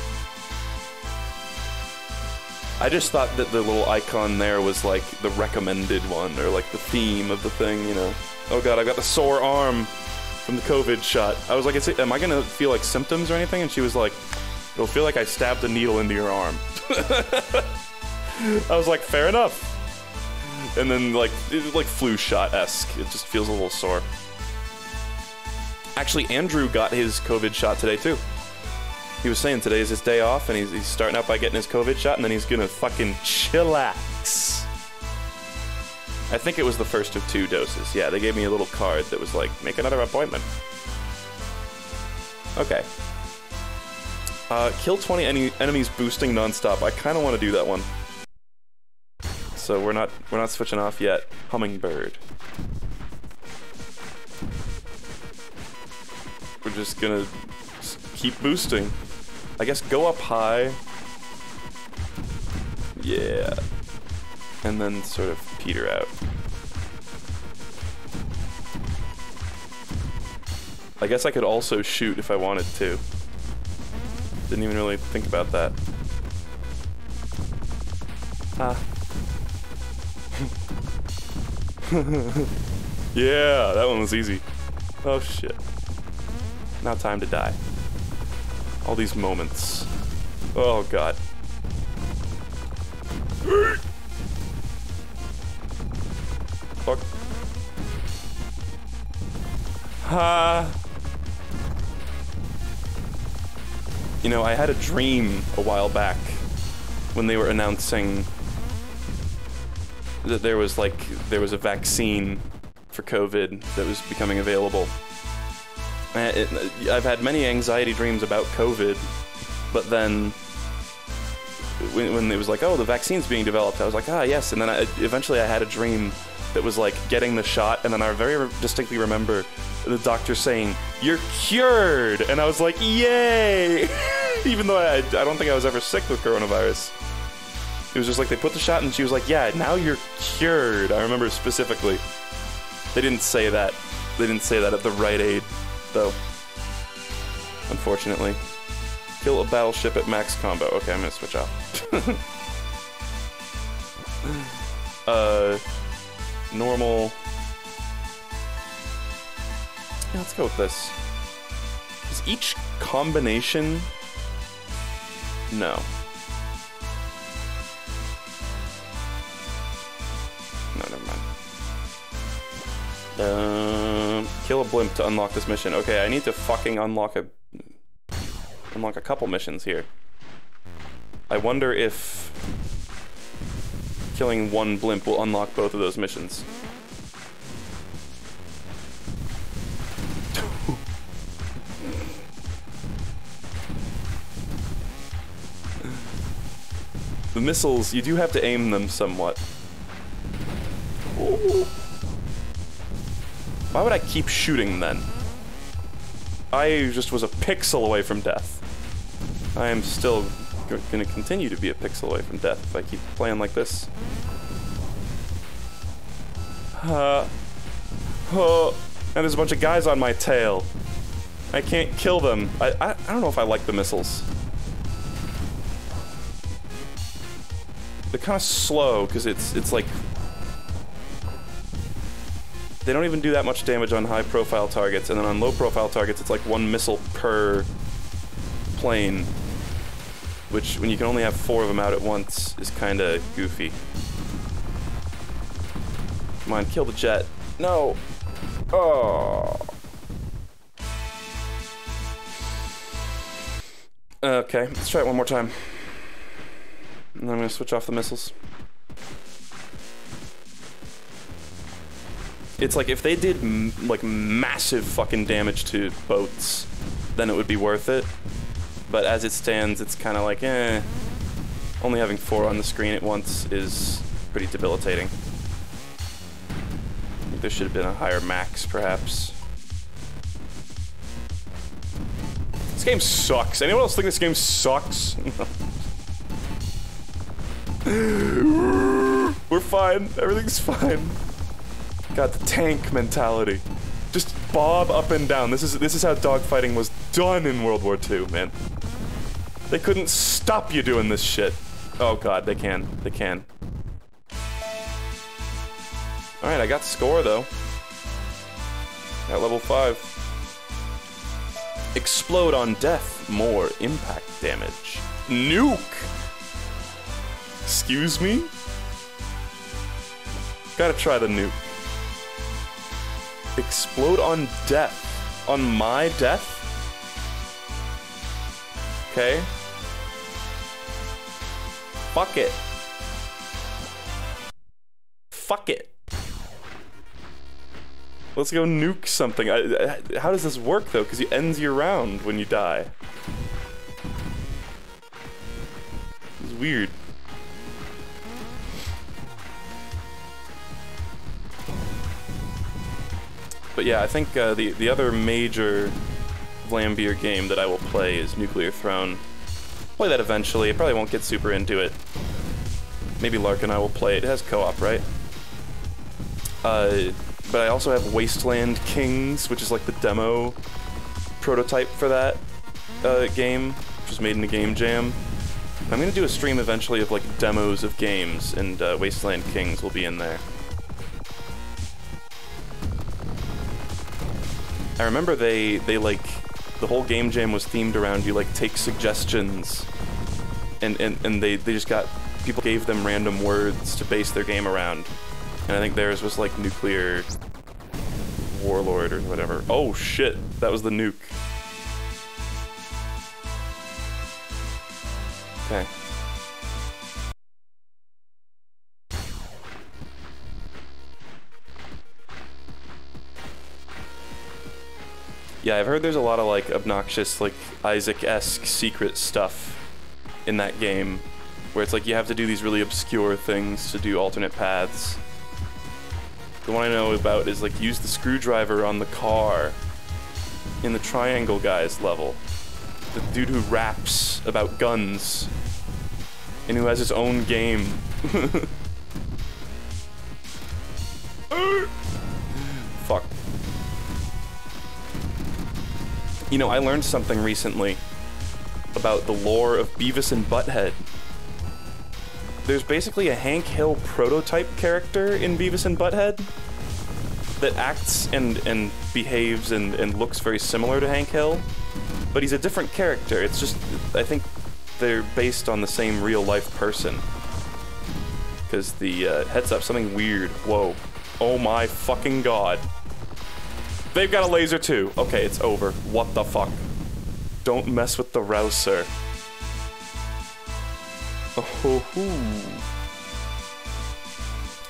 I just thought that the little icon there was like the recommended one, or like the theme of the thing, you know. Oh god, I got the sore arm from the COVID shot. I was like, am I gonna feel like symptoms or anything? And she was like, It'll feel like I stabbed a needle into your arm. I was like, fair enough. And then like, it, like flu shot-esque. It just feels a little sore. Actually, Andrew got his COVID shot today too. He was saying today is his day off, and he's, he's starting out by getting his COVID shot, and then he's gonna fucking chillax. I think it was the first of two doses. Yeah, they gave me a little card that was like, make another appointment. Okay, uh, kill 20 en enemies boosting nonstop. I kind of want to do that one. So we're not we're not switching off yet. Hummingbird. We're just gonna keep boosting. I guess go up high. Yeah. And then sort of peter out. I guess I could also shoot if I wanted to. Didn't even really think about that. Ah. yeah, that one was easy. Oh shit. Now time to die. All these moments. Oh god. Fuck. Ha. You know, I had a dream a while back when they were announcing that there was like there was a vaccine for COVID that was becoming available. It, I've had many anxiety dreams about COVID, but then when, when, it was like, oh, the vaccine's being developed, I was like, ah, yes. And then I, eventually I had a dream that was like getting the shot, and then I very distinctly remember the doctor saying, "You're cured," and I was like, "Yay!" Even though I, I don't think I was ever sick with coronavirus. It was just like they put the shot and she was like, yeah, now you're cured. I remember specifically. They didn't say that. They didn't say that at the Rite Aid, though. Unfortunately. Kill a battleship at max combo. Okay, I'm gonna switch off. uh, normal. Yeah, let's go with this. Is each combination? No. No, never mind. Um, kill a blimp to unlock this mission. Okay, I need to fucking unlock a unlock a couple missions here. I wonder if killing one blimp will unlock both of those missions. the missiles, you do have to aim them somewhat. Why would I keep shooting then? I just was a pixel away from death. I am still going to continue to be a pixel away from death if I keep playing like this. Uh, oh, and there's a bunch of guys on my tail. I can't kill them. I, I, I don't know if I like the missiles. They're kind of slow because it's it's like they don't even do that much damage on high profile targets, and then on low profile targets, it's like one missile per plane which when you can only have four of them out at once is kind of goofy. Come on, kill the jet. No. Oh. Okay, let's try it one more time. And then I'm gonna switch off the missiles. It's like if they did like massive fucking damage to boats, then it would be worth it. But as it stands, it's kind of like, eh. Only having four on the screen at once is pretty debilitating. There should have been a higher max, perhaps. This game sucks. Anyone else think this game sucks? We're fine. Everything's fine. Got the tank mentality. Just bob up and down. This is this is how dogfighting was done in World War II, man. They couldn't stop you doing this shit. Oh god, they can. They can. Alright, I got score though. At level 5. Explode on death. More impact damage. Nuke! Excuse me? Gotta try the nuke. Explode on death. On my death? Okay. Fuck it. Fuck it. Let's go nuke something. I, I, how does this work though? Because it ends your round when you die. It's weird. But yeah, I think uh, the the other major Vlambeer game that I will play is Nuclear Throne play that eventually. I probably won't get super into it. Maybe Lark and I will play it. It has co-op, right? Uh, but I also have Wasteland Kings, which is like the demo prototype for that uh, game, which was made in a game jam. I'm gonna do a stream eventually of like demos of games, and uh, Wasteland Kings will be in there. I remember they they like the whole game jam was themed around you like take suggestions and, and, and they, they just got people gave them random words to base their game around. And I think theirs was like nuclear warlord or whatever. Oh shit, that was the nuke. Okay. Yeah, I've heard there's a lot of like obnoxious, like Isaac-esque secret stuff in that game, where it's like you have to do these really obscure things to do alternate paths. The one I know about is like use the screwdriver on the car in the Triangle Guys level. The dude who raps about guns and who has his own game. Fuck. You know, I learned something recently about the lore of Beavis and Butthead. There's basically a Hank Hill prototype character in Beavis and Butthead that acts and, and behaves and, and looks very similar to Hank Hill, but he's a different character. It's just, I think they're based on the same real life person. Because the, uh, heads up, something weird. Whoa. Oh my fucking god. They've got a laser too. Okay, it's over. What the fuck? Don't mess with the Rauser. Oh,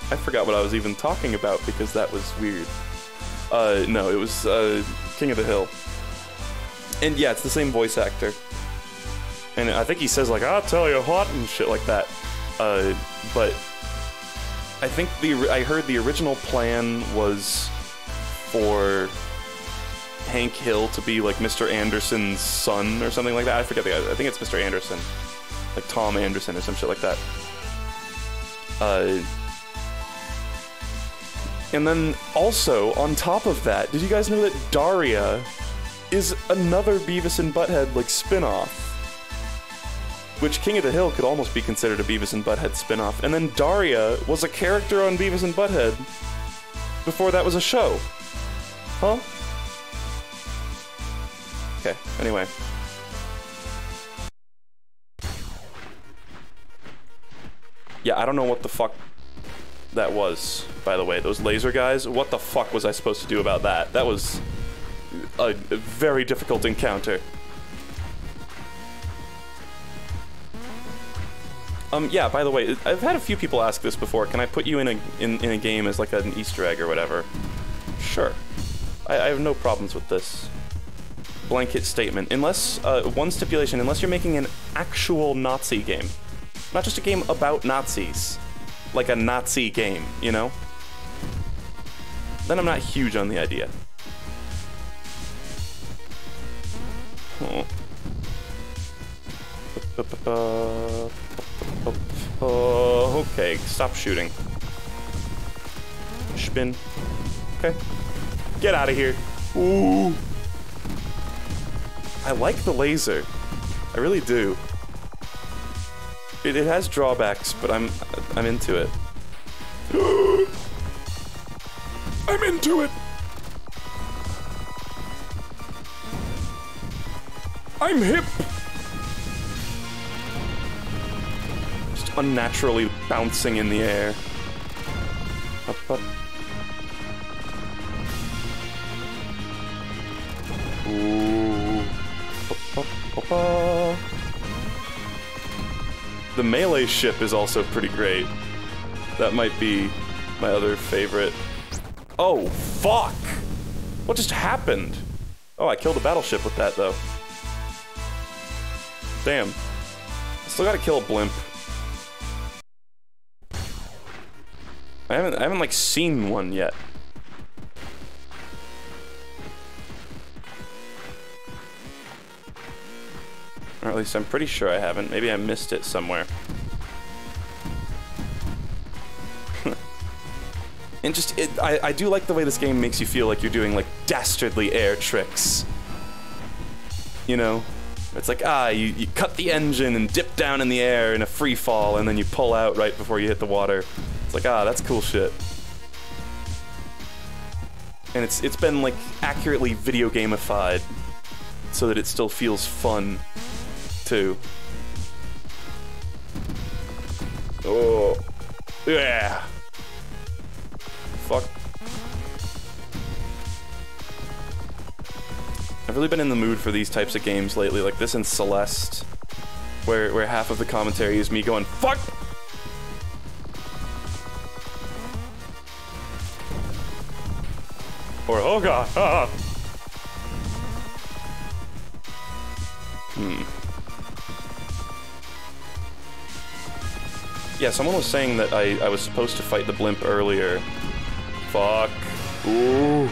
I forgot what I was even talking about because that was weird. Uh, no, it was uh, King of the Hill. And yeah, it's the same voice actor. And I think he says like, "I'll tell you what" and shit like that. Uh, but I think the I heard the original plan was for Hank Hill to be like Mr. Anderson's son or something like that. I forget the guy. I think it's Mr. Anderson, like Tom Anderson or some shit like that. Uh, and then also on top of that, did you guys know that Daria is another Beavis and Butthead like spin-off? Which King of the Hill could almost be considered a Beavis and Butthead spin-off. And then Daria was a character on Beavis and Butthead before that was a show. Huh? Okay, anyway. Yeah, I don't know what the fuck that was, by the way. Those laser guys, what the fuck was I supposed to do about that? That was a very difficult encounter. Um, yeah, by the way, I've had a few people ask this before. Can I put you in a in, in a game as like an Easter egg or whatever? Sure. I, I have no problems with this. Blanket statement. Unless, uh, one stipulation, unless you're making an actual Nazi game. Not just a game about Nazis. Like a Nazi game, you know? Then I'm not huge on the idea. Oh. Okay, stop shooting. Spin. Okay. Get out of here. Ooh. I like the laser. I really do. It, it has drawbacks, but I'm I'm into it. I'm into it. I'm hip. Just unnaturally bouncing in the air. The melee ship is also pretty great. That might be my other favorite. Oh, fuck! What just happened? Oh, I killed a battleship with that, though. Damn. Still gotta kill a blimp. I haven't, I haven't, like, seen one yet. Or at least I'm pretty sure I haven't. Maybe I missed it somewhere. and just, it, I, I do like the way this game makes you feel like you're doing, like, dastardly air tricks. You know? It's like, ah, you, you cut the engine and dip down in the air in a free fall, and then you pull out right before you hit the water. It's like, ah, that's cool shit. And it's it's been, like, accurately video gamified so that it still feels fun too. Oh. Yeah. Fuck. I've really been in the mood for these types of games lately, like this and Celeste, where, where half of the commentary is me going, FUCK! Or, oh god, ah! Hmm. Yeah, someone was saying that I, I was supposed to fight the blimp earlier. Fuck. Ooh.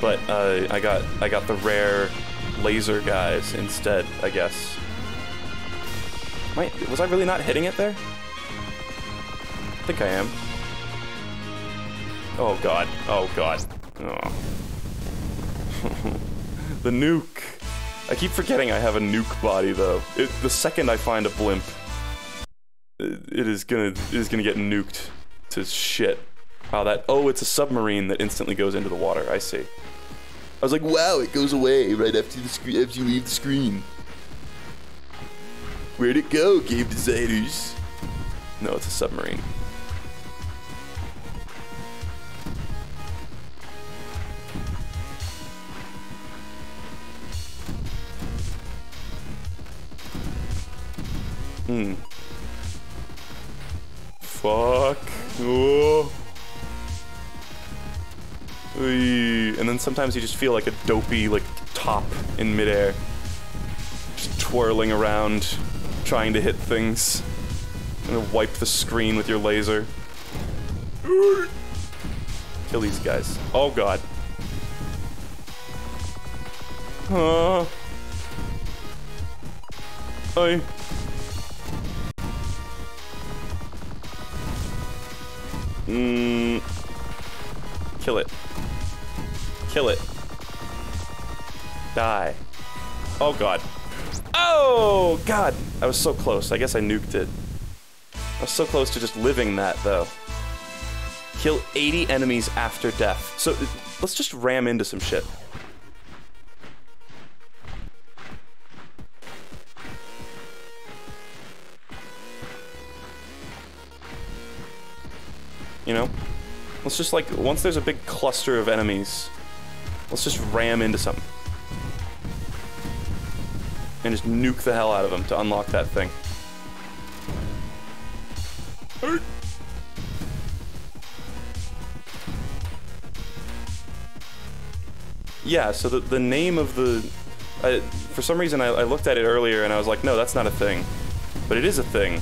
But uh, I got I got the rare laser guys instead, I guess. I, was I really not hitting it there? I think I am. Oh god. Oh god. Oh. the nuke. I keep forgetting I have a nuke body though. It, the second I find a blimp, it, is gonna it is gonna get nuked to shit. Wow, that oh, it's a submarine that instantly goes into the water. I see. I was like, wow, it goes away right after the screen after you leave the screen. Where'd it go, game designers? No, it's a submarine. Hmm. Fuck. And then sometimes you just feel like a dopey, like, top in midair. Just twirling around, trying to hit things. And wipe the screen with your laser. Kill these guys. Oh god. Uh. I. Mmm. Kill it. Kill it. Die. Oh god. Oh god! I was so close. I guess I nuked it. I was so close to just living that though. Kill 80 enemies after death. So let's just ram into some shit. You know? Let's just like, once there's a big cluster of enemies, let's just ram into something. And just nuke the hell out of them to unlock that thing. Yeah, so the, the name of the... I, for some reason, I, I looked at it earlier and I was like, no, that's not a thing. But it is a thing.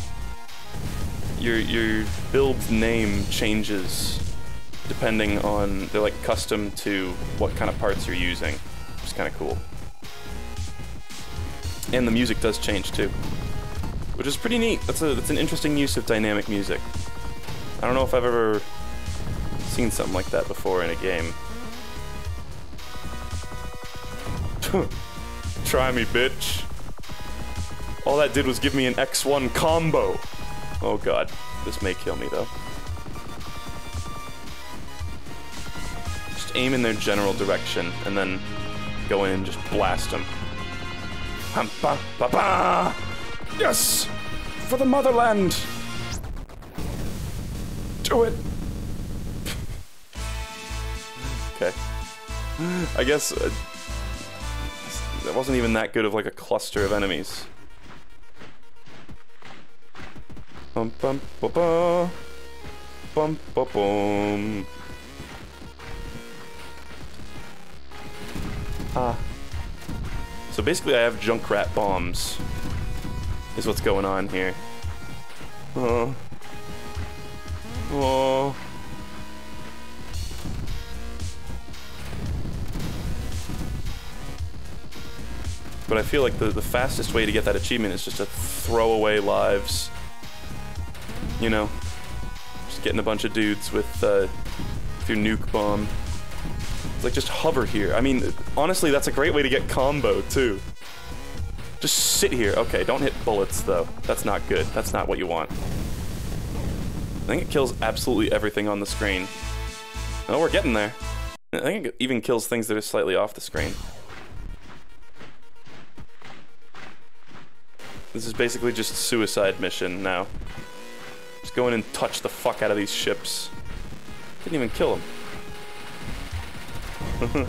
Your, your build's name changes depending on... They're like custom to what kind of parts you're using. Which is kind of cool. And the music does change too. Which is pretty neat. That's, a, that's an interesting use of dynamic music. I don't know if I've ever seen something like that before in a game. Try me, bitch. All that did was give me an X1 combo. Oh god, this may kill me though. Just aim in their general direction and then go in and just blast them. Ba, ba, ba. Yes! For the motherland! Do it! okay. I guess uh, that wasn't even that good of like a cluster of enemies. Bum bum ba ba bum ba bum. Ah. So basically I have Junkrat bombs. Is what's going on here. Oh. Oh. But I feel like the, the fastest way to get that achievement is just to throw away lives. You know? Just getting a bunch of dudes with, uh, with your nuke bomb. It's like just hover here. I mean, honestly, that's a great way to get combo, too. Just sit here. Okay, don't hit bullets, though. That's not good. That's not what you want. I think it kills absolutely everything on the screen. Oh, we're getting there. I think it even kills things that are slightly off the screen. This is basically just suicide mission now. Just go in and touch the fuck out of these ships. Didn't even kill them.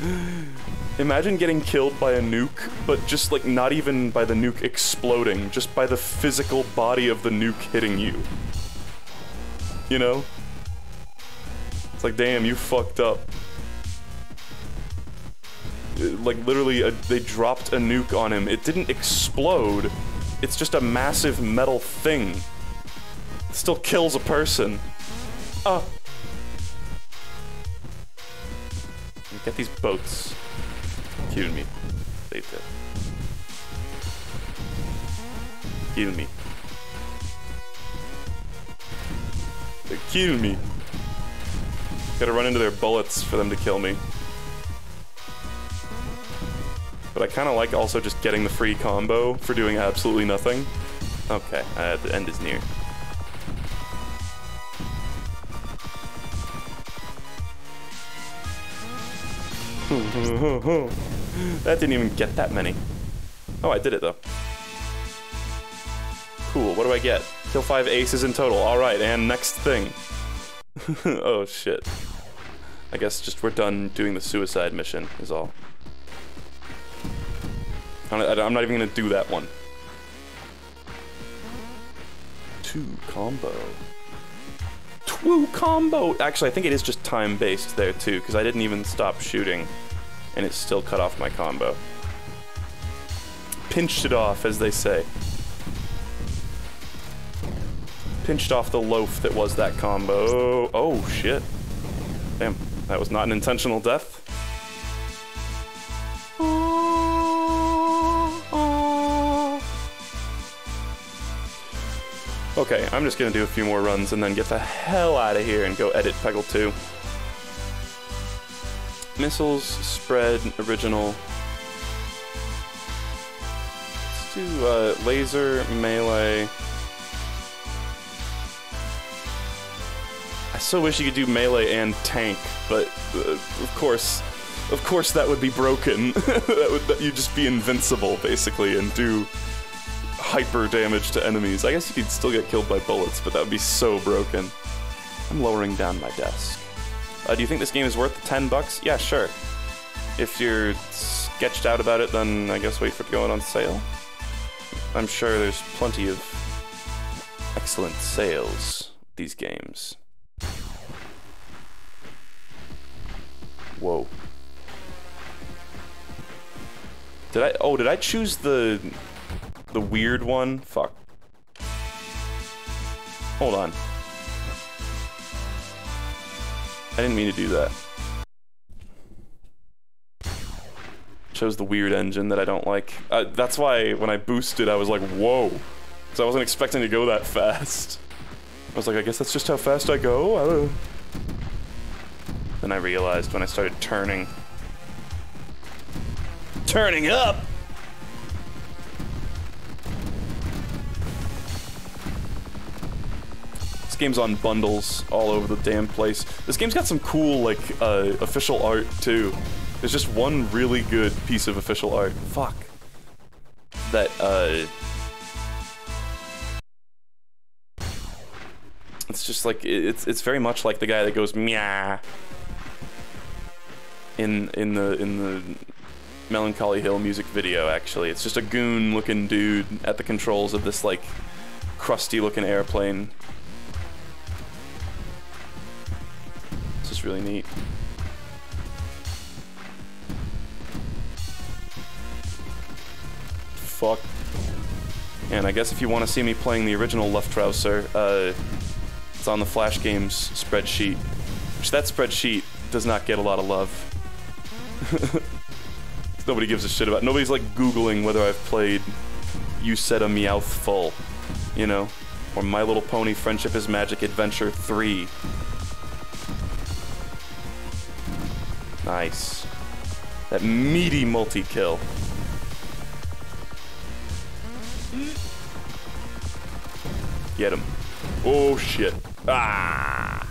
Imagine getting killed by a nuke, but just like not even by the nuke exploding, just by the physical body of the nuke hitting you. You know? It's like, damn, you fucked up. Like, literally, a, they dropped a nuke on him. It didn't explode. It's just a massive metal thing. Still kills a person. Ah. Get these boats. Kill me. They kill me. They kill me. Gotta run into their bullets for them to kill me. But I kind of like also just getting the free combo for doing absolutely nothing. Okay, uh, the end is near. that didn't even get that many. Oh, I did it though. Cool, what do I get? Kill five aces in total. Alright, and next thing. oh shit. I guess just we're done doing the suicide mission is all. I'm not even gonna do that one. Two combo. Two combo! Actually, I think it is just time-based there too, because I didn't even stop shooting, and it still cut off my combo. Pinched it off, as they say. Pinched off the loaf that was that combo. Oh, oh, shit. Damn, that was not an intentional death. Okay, I'm just gonna do a few more runs and then get the hell out of here and go edit Peggle 2. Missiles, spread, original. Let's do uh, laser, melee. I so wish you could do melee and tank, but uh, of course, of course that would be broken. that would that, you'd just be invincible basically and do hyper damage to enemies. I guess you could still get killed by bullets, but that would be so broken. I'm lowering down my desk. Uh, do you think this game is worth 10 bucks? Yeah, sure. If you're sketched out about it, then I guess wait for it going on sale. I'm sure there's plenty of excellent sales with these games. Whoa. Did I? Oh, did I choose the the weird one? Fuck. Hold on. I didn't mean to do that. Chose the weird engine that I don't like. Uh, that's why when I boosted, I was like, whoa. Because I wasn't expecting to go that fast. I was like, I guess that's just how fast I go? I then I realized when I started turning. Turning up! This game's on bundles all over the damn place. This game's got some cool, like, uh, official art, too. There's just one really good piece of official art. Fuck. That, uh... It's just like, it's it's very much like the guy that goes, meow. In, in the, in the Melancholy Hill music video, actually. It's just a goon-looking dude at the controls of this, like, crusty-looking airplane. Really neat. Fuck. And I guess if you want to see me playing the original Luftrauser, uh, it's on the Flash Games spreadsheet. Which that spreadsheet does not get a lot of love. Nobody gives a shit about. Nobody's like Googling whether I've played You Said a Meowthful, you know? Or My Little Pony Friendship is Magic Adventure 3. Nice. That meaty multi-kill. Get him. Oh shit. Ah!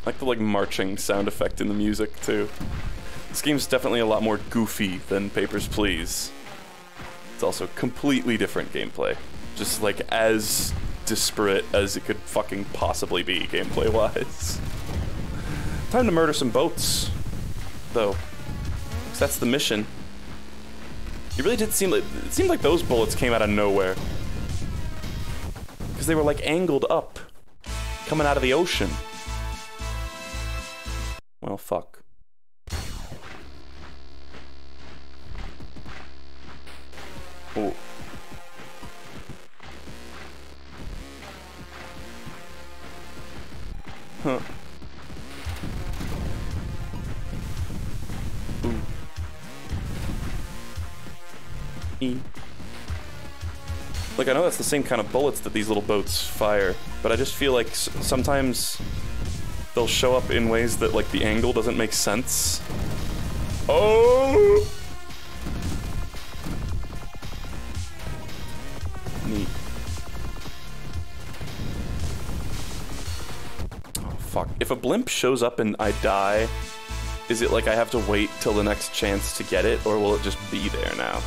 I like the like marching sound effect in the music too. This game's definitely a lot more goofy than Papers, Please. It's also completely different gameplay. Just like as disparate as it could fucking possibly be gameplay-wise. Time to murder some boats, though. That's the mission. It really did seem like it seemed like those bullets came out of nowhere. Because they were like angled up, coming out of the ocean. Well, fuck. Oh. Huh. E. Like, I know that's the same kind of bullets that these little boats fire, but I just feel like sometimes they'll show up in ways that, like, the angle doesn't make sense. Oh! Fuck. If a blimp shows up and I die, is it like I have to wait till the next chance to get it, or will it just be there now?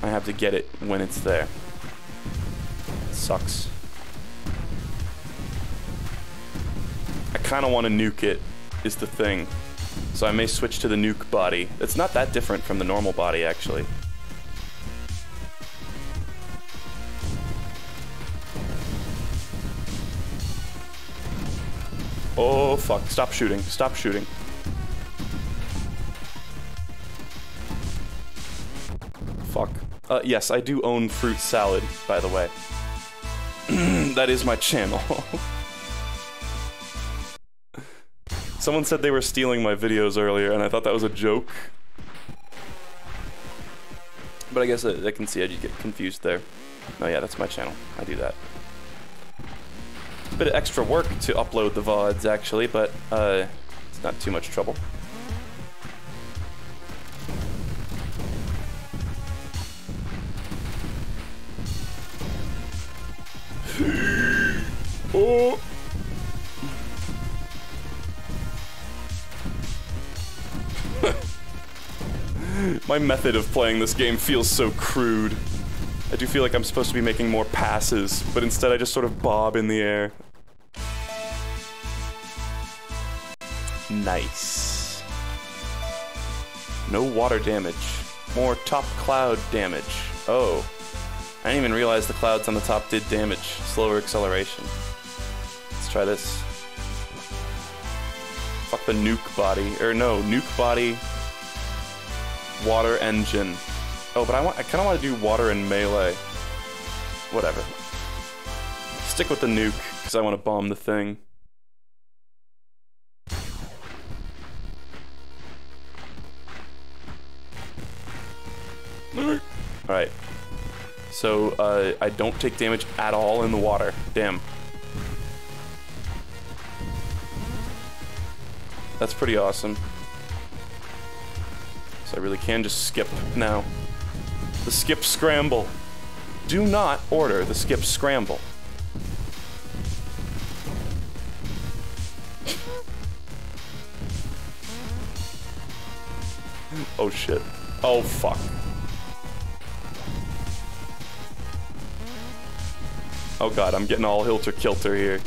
I have to get it when it's there. It sucks. I kind of want to nuke it, is the thing. So I may switch to the nuke body. It's not that different from the normal body, actually. Oh, fuck. Stop shooting. Stop shooting. Fuck. Uh, yes, I do own Fruit Salad, by the way. that is my channel. Someone said they were stealing my videos earlier, and I thought that was a joke. But I guess I, I can see how you get confused there. Oh yeah, that's my channel. I do that. a Bit of extra work to upload the VODs, actually, but uh, it's not too much trouble. oh! My method of playing this game feels so crude. I do feel like I'm supposed to be making more passes, but instead I just sort of bob in the air. Nice. No water damage. More top cloud damage. Oh. I didn't even realize the clouds on the top did damage. Slower acceleration. Let's try this. Fuck the nuke body. Or no, nuke body, water engine. Oh, but I want I kinda wanna do water and melee. Whatever. Stick with the nuke, because I want to bomb the thing. Alright. So, uh, I don't take damage at all in the water. Damn. That's pretty awesome. So I really can just skip now. The skip scramble. Do not order the skip scramble. oh shit. Oh fuck. Oh god, I'm getting all hilter-kilter here.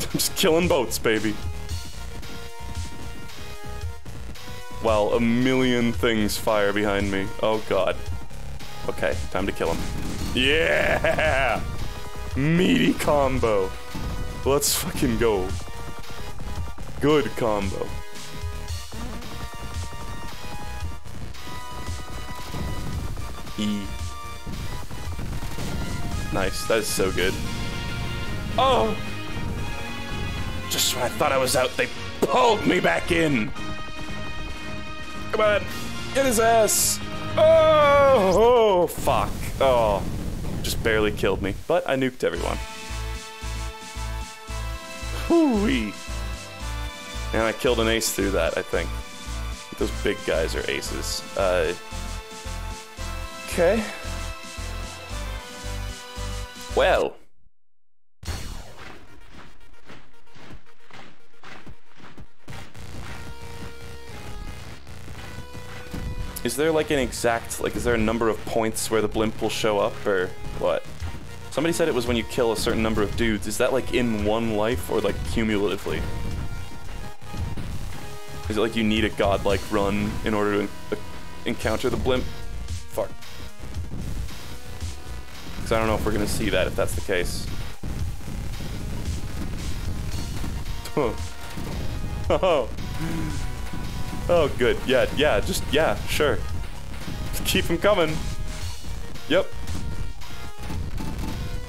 I'm just killing boats, baby. While a million things fire behind me. Oh god. Okay, time to kill him. Yeah! Meaty combo. Let's fucking go. Good combo. E. Nice, that is so good. Oh! Just when I thought I was out, they pulled me back in! Come on, get his ass! Oh, oh fuck. Oh, just barely killed me, but I nuked everyone. Hooey! And I killed an ace through that, I think. Those big guys are aces. Uh, Okay. Well. Is there like an exact, like is there a number of points where the blimp will show up or what? Somebody said it was when you kill a certain number of dudes. Is that like in one life or like cumulatively? Is it like you need a godlike run in order to uh, encounter the blimp? Fuck. Because I don't know if we're going to see that if that's the case. Huh. Oh. oh. Oh, good. Yeah, yeah, just, yeah, sure. Just keep them coming. Yep.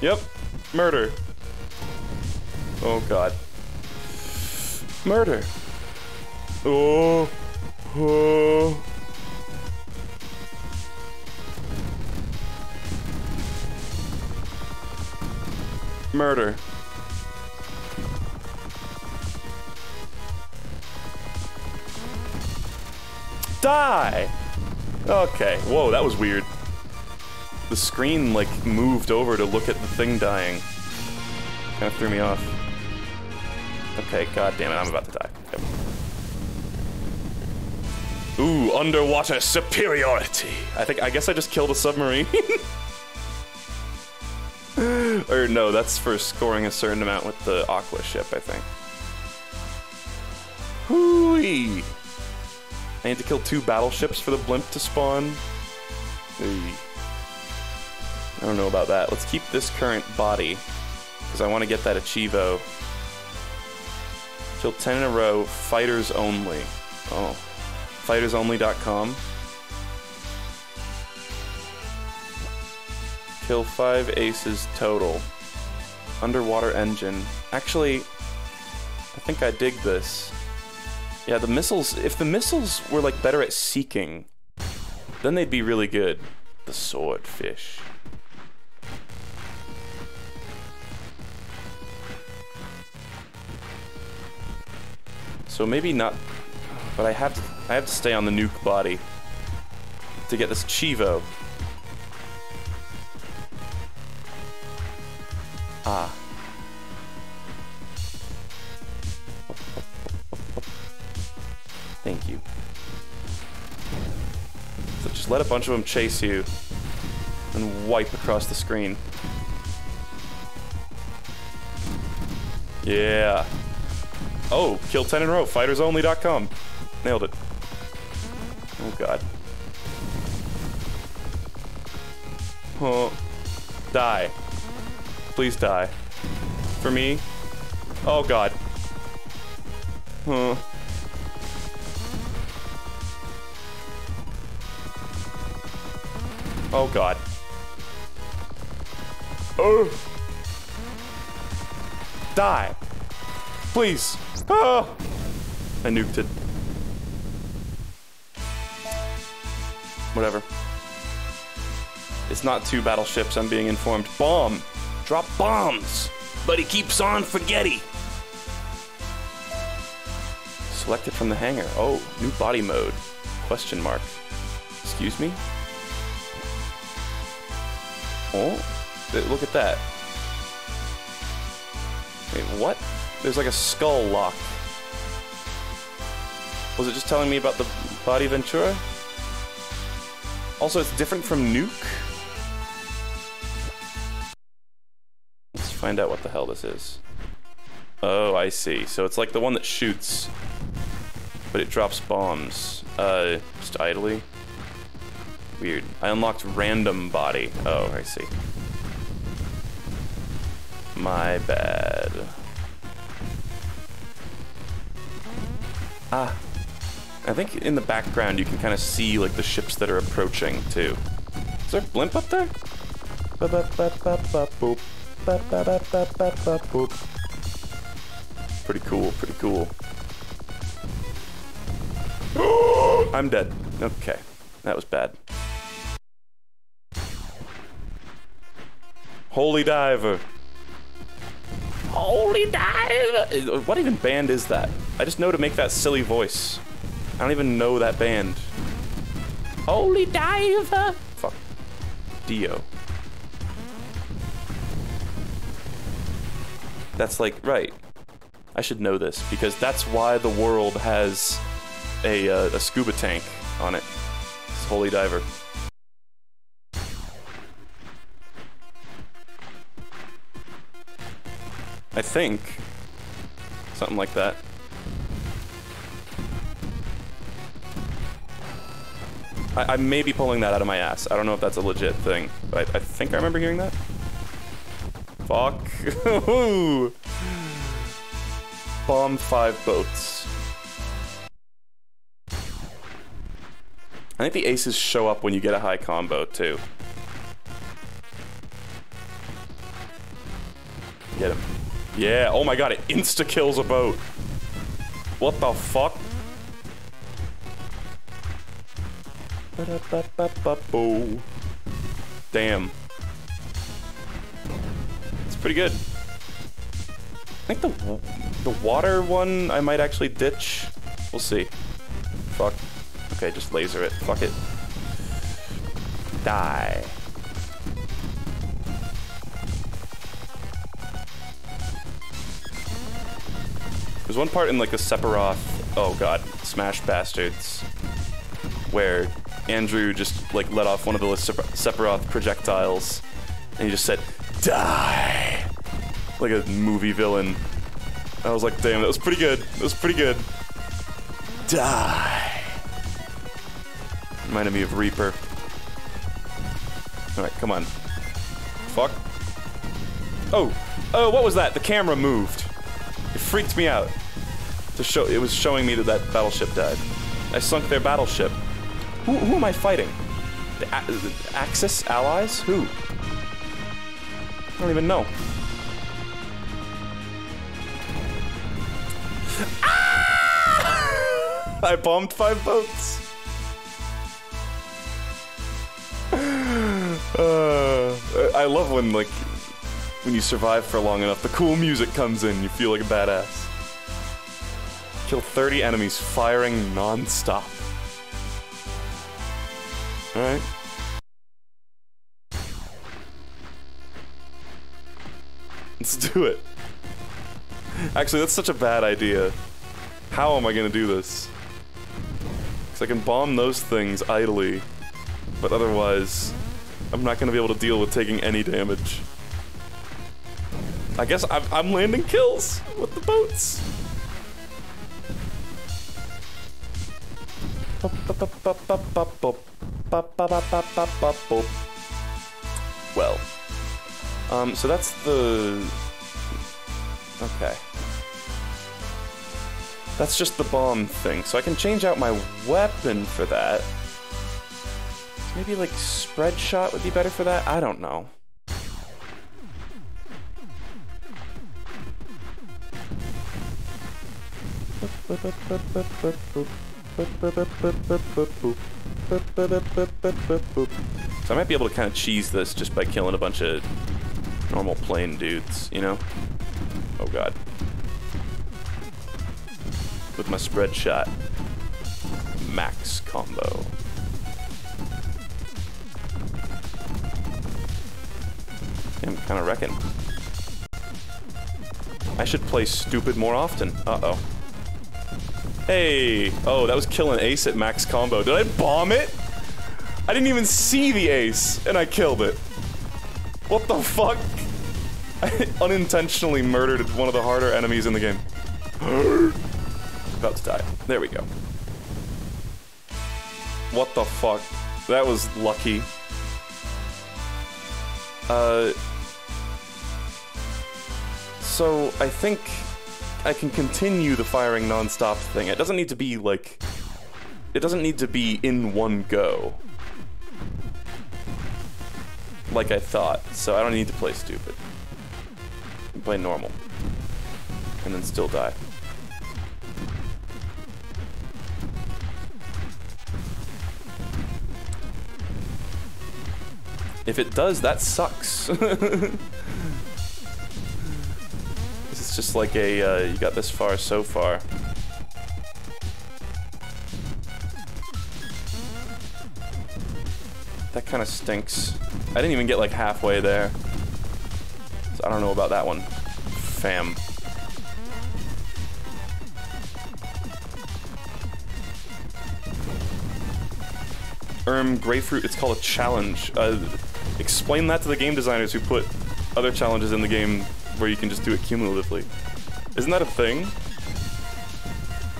Yep. Murder. Oh, God. Murder. Oh. Oh. Murder. Die! Okay. Whoa, that was weird. The screen, like, moved over to look at the thing dying. Kind of threw me off. Okay, god damn it, I'm about to die. Ooh, underwater superiority. I think, I guess I just killed a submarine. or no, that's for scoring a certain amount with the Aqua ship, I think. Hooey! I need to kill two battleships for the blimp to spawn. Hey. I don't know about that. Let's keep this current body, because I want to get that Achievo. Kill 10 in a row, fighters only. Oh. Fightersonly.com. Kill 5 aces total. Underwater engine. Actually, I think I dig this. Yeah, the missiles, if the missiles were like better at seeking, then they'd be really good. The swordfish. So maybe not, but I have to, I have to stay on the nuke body to get this Chivo. Ah. Thank you. So just let a bunch of them chase you and wipe across the screen. Yeah. Oh, kill 10 in a row. Fightersonly.com. Nailed it. Oh, God. Oh. Die. Please die. For me. Oh, God. Huh. Oh god. Oh! Die! Please! Oh! I nuked it. Whatever. It's not two battleships, I'm being informed. Bomb! Drop bombs! But he keeps on forgetting. Selected from the hangar. Oh, new body mode. Question mark. Excuse me? Oh, look at that. Wait, what? There's like a skull lock. Was it just telling me about the body Ventura? Also, it's different from Nuke? Let's find out what the hell this is. Oh, I see. So it's like the one that shoots, but it drops bombs. Uh, just idly. Weird. I unlocked random body. Oh, I see. My bad. Ah. I think in the background you can kind of see like the ships that are approaching too. Is there a blimp up there? Pretty cool, pretty cool. I'm dead. Okay, that was bad. Holy Diver. Holy Diver. What even band is that? I just know to make that silly voice. I don't even know that band. Holy Diver. Fuck. Dio. That's like, right. I should know this because that's why the world has a, uh, a scuba tank on it. It's Holy Diver. I think. Something like that. I, I, may be pulling that out of my ass. I don't know if that's a legit thing, but I, I think I remember hearing that. Fuck. bomb five boats. I think the aces show up when you get a high combo, too. Get him. Yeah, oh my god, it insta-kills a boat. What the fuck? Damn. It's pretty good. I think the the water one I might actually ditch. We'll see. Fuck. Okay, just laser it. Fuck it. Die. There's one part in like the Sephiroth, oh god, Smash Bastards, where Andrew just like let off one of the Sephiroth projectiles, and he just said, "Die," like a movie villain. I was like, "Damn, that was pretty good. That was pretty good." Die. Reminded me of Reaper. All right, come on. Fuck. Oh, oh, what was that? The camera moved. It freaked me out. To show, it was showing me that that battleship died. I sunk their battleship. Who, who am I fighting? The, the Axis allies? Who? I don't even know. Ah! I bombed five boats. Uh, I love when like when you survive for long enough, the cool music comes in. You feel like a badass. Kill 30 enemies firing non-stop. Alright. Let's do it. Actually, that's such a bad idea. How am I gonna do this? Because I can bomb those things idly, but otherwise, I'm not gonna be able to deal with taking any damage. I guess I'm, I'm landing kills with the boats. Well. Um, so that's the... Okay. That's just the bomb thing, so I can change out my weapon for that. Maybe, like, spread shot would be better for that? I don't know. So I might be able to kind of cheese this just by killing a bunch of normal plain dudes, you know? Oh god. With my spread shot. Max combo. I'm kind of wrecking. I should play stupid more often. Uh-oh. Hey! Oh, that was killing ace at max combo. Did I bomb it? I didn't even see the ace, and I killed it. What the fuck? I unintentionally murdered one of the harder enemies in the game. About to die. There we go. What the fuck? That was lucky. Uh... So, I think I can continue the firing non-stop thing. It doesn't need to be like... It doesn't need to be in one go. Like I thought, so I don't need to play stupid. play normal. And then still die. If it does, that sucks. It's just like a, uh, you got this far so far. That kind of stinks. I didn't even get like halfway there. So I don't know about that one. Fam. Erm, grapefruit, it's called a challenge. Uh, explain that to the game designers who put other challenges in the game where you can just do it cumulatively. Isn't that a thing?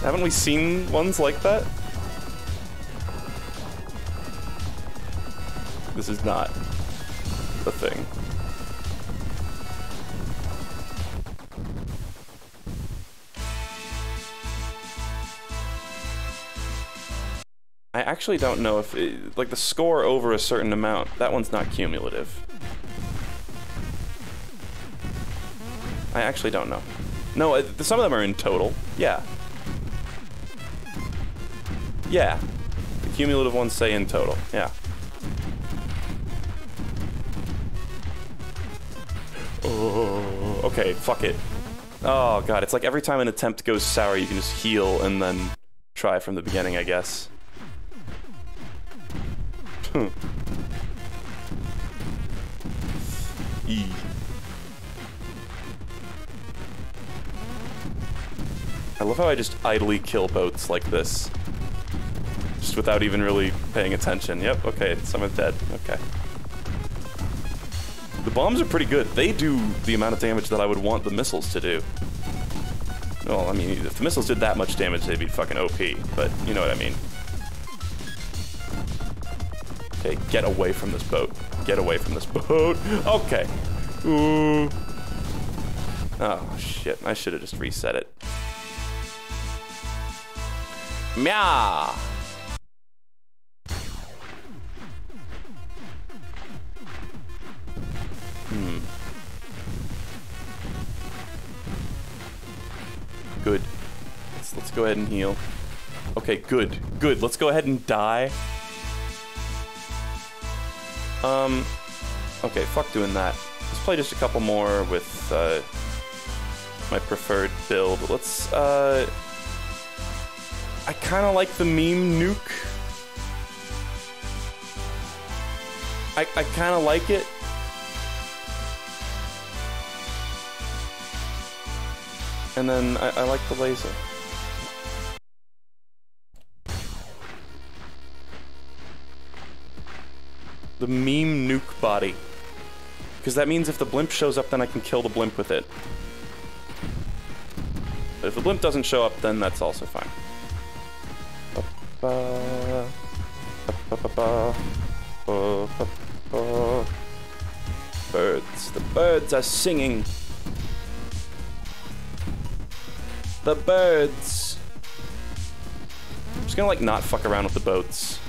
Haven't we seen ones like that? This is not a thing. I actually don't know if, it, like, the score over a certain amount, that one's not cumulative. I actually don't know. No, uh, some of them are in total. Yeah. Yeah. The cumulative ones say in total. Yeah. Oh, okay, fuck it. Oh god, it's like every time an attempt goes sour, you can just heal and then try from the beginning, I guess. e. I love how I just idly kill boats like this. Just without even really paying attention. Yep, okay, some are dead. Okay. The bombs are pretty good. They do the amount of damage that I would want the missiles to do. Well, I mean, if the missiles did that much damage, they'd be fucking OP, but you know what I mean. Okay, get away from this boat. Get away from this boat. Okay. Ooh. Oh, shit. I should have just reset it. Meow. Hmm. Good. Let's, let's go ahead and heal. Okay, good. Good. Let's go ahead and die. Um, okay, fuck doing that. Let's play just a couple more with, uh, my preferred build. Let's, uh, I kind of like the meme nuke. I, I kind of like it. And then I, I like the laser. The meme nuke body. Because that means if the blimp shows up, then I can kill the blimp with it. If the blimp doesn't show up, then that's also fine. Birds. The birds are singing. The birds. I'm just gonna like not fuck around with the boats.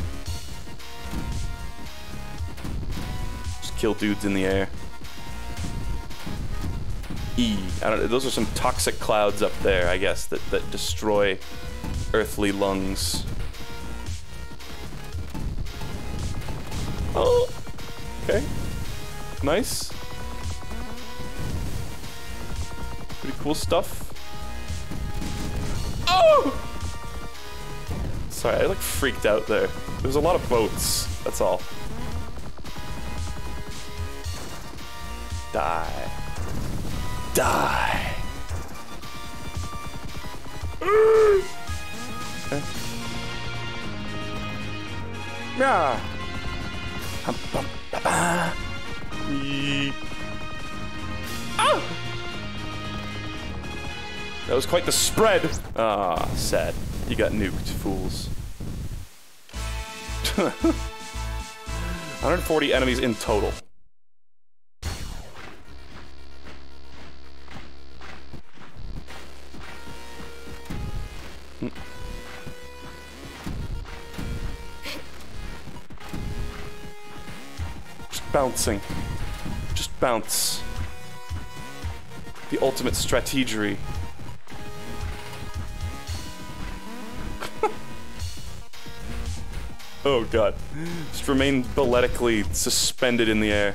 Just kill dudes in the air. E. I don't. Those are some toxic clouds up there, I guess, that, that destroy earthly lungs. Oh. Okay. Nice. Pretty cool stuff. Oh! Sorry, I like freaked out there. There's a lot of boats, that's all. Die. Die. okay. Yeah. Ah! That was quite the spread. Ah, sad. You got nuked, fools. 140 enemies in total. Bouncing. Just bounce. The ultimate strategery. Oh god. Just remain balletically suspended in the air.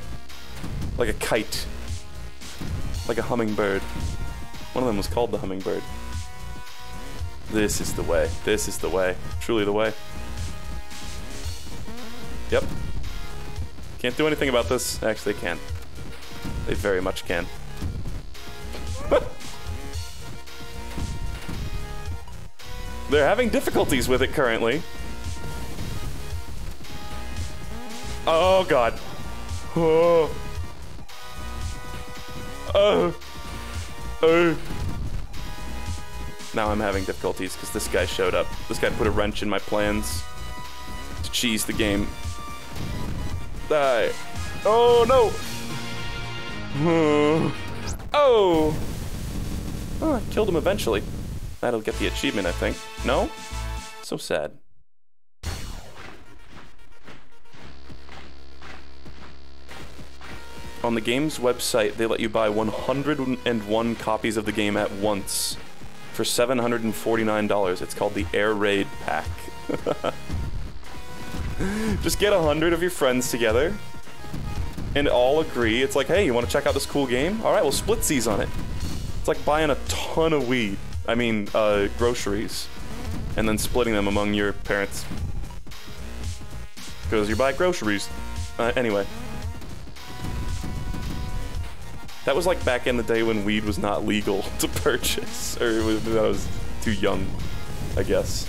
Like a kite. Like a hummingbird. One of them was called the hummingbird. This is the way. This is the way. Truly the way. Yep. Can't do anything about this. Actually, they can. They very much can. They're having difficulties with it currently. Oh god. Oh. Oh. Oh. Now I'm having difficulties because this guy showed up. This guy put a wrench in my plans to cheese the game die. Oh no! Hmm. Oh! Oh, I killed him eventually. That'll get the achievement, I think. No? So sad. On the game's website, they let you buy 101 copies of the game at once for $749. It's called the Air Raid Pack. Just get a hundred of your friends together and all agree. It's like, hey, you want to check out this cool game? All right, we'll split these on it. It's like buying a ton of weed. I mean, uh, groceries, and then splitting them among your parents because you buy groceries. Uh, anyway. That was like back in the day when weed was not legal to purchase, or I was too young, I guess.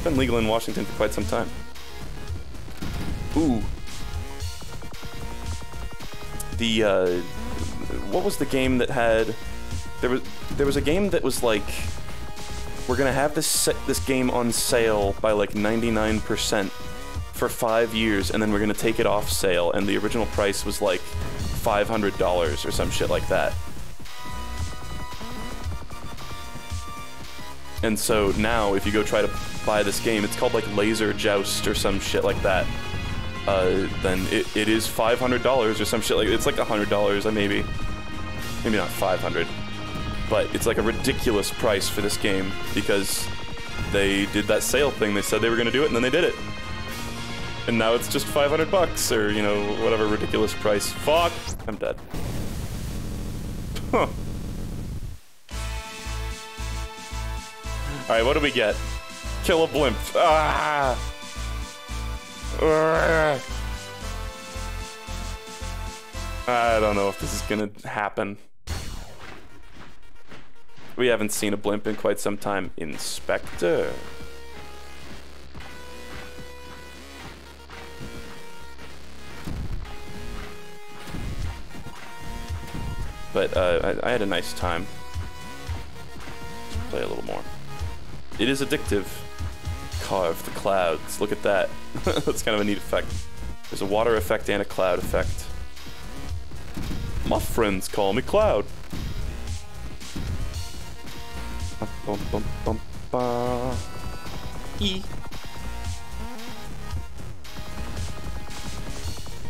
It's been legal in Washington for quite some time. Ooh. The, uh, what was the game that had, there was, there was a game that was like, we're gonna have this, this game on sale by like 99% for five years, and then we're gonna take it off sale, and the original price was like $500 or some shit like that. And so now, if you go try to buy this game, it's called like Laser Joust or some shit like that. Uh, then it, it is $500 or some shit like it's like $100 uh, maybe. Maybe not 500 but it's like a ridiculous price for this game because they did that sale thing. They said they were going to do it, and then they did it and now it's just 500 bucks or, you know, whatever ridiculous price. Fuck! I'm dead. Huh. Alright, what do we get? Kill a blimp. Ah! I don't know if this is gonna happen. We haven't seen a blimp in quite some time. Inspector. But uh, I, I, had a nice time. Let's play a little more. It is addictive. Carve the clouds. Look at that. That's kind of a neat effect. There's a water effect and a cloud effect. My friends call me Cloud. Bum, bum, bum, bum, E.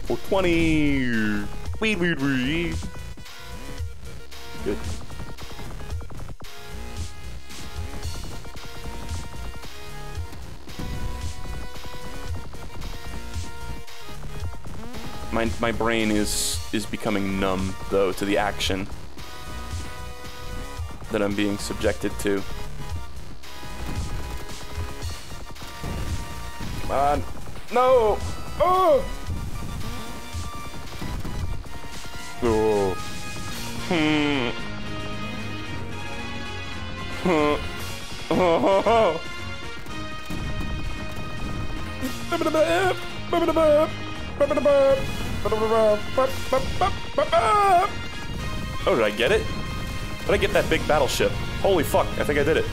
420. Weed, weed, weed. Good. My, my brain is is becoming numb though to the action that I'm being subjected to. Come on. No! Oh! Oh. Hmm. Oh. Oh, Oh, did I get it? Did I get that big battleship? Holy fuck, I think I did it.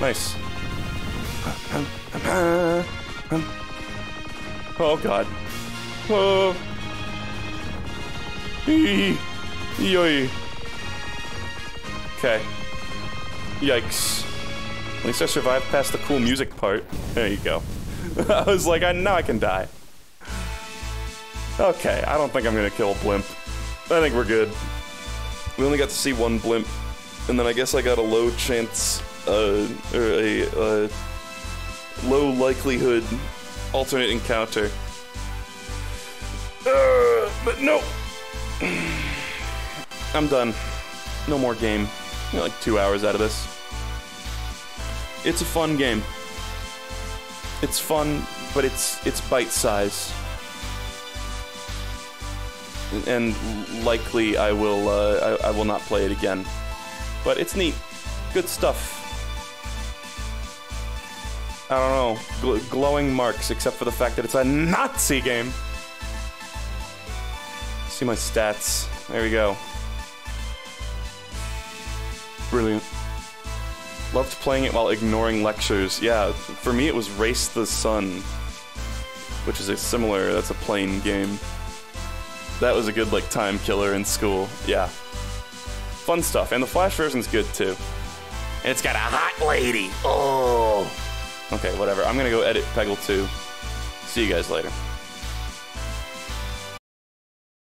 Nice. Oh god. Oh. Okay. Yikes. At least I survived past the cool music part. There you go. I was like, I know I can die. Okay, I don't think I'm gonna kill a blimp. I think we're good. We only got to see one blimp, and then I guess I got a low chance, uh, or a, uh, low likelihood alternate encounter. Uh, but no. I'm done. No more game. like two hours out of this. It's a fun game. It's fun, but it's it's bite size. And likely I will uh, I, I will not play it again. But it's neat. Good stuff. I don't know. Gl glowing marks, except for the fact that it's a Nazi game. See my stats. There we go. Brilliant. Loved playing it while ignoring lectures. Yeah, for me it was Race the Sun, which is a similar, that's a plane game. That was a good, like, time killer in school. Yeah. Fun stuff. And the Flash version's good, too. And it's got a hot lady. Oh. Okay, whatever. I'm gonna go edit Peggle 2. See you guys later.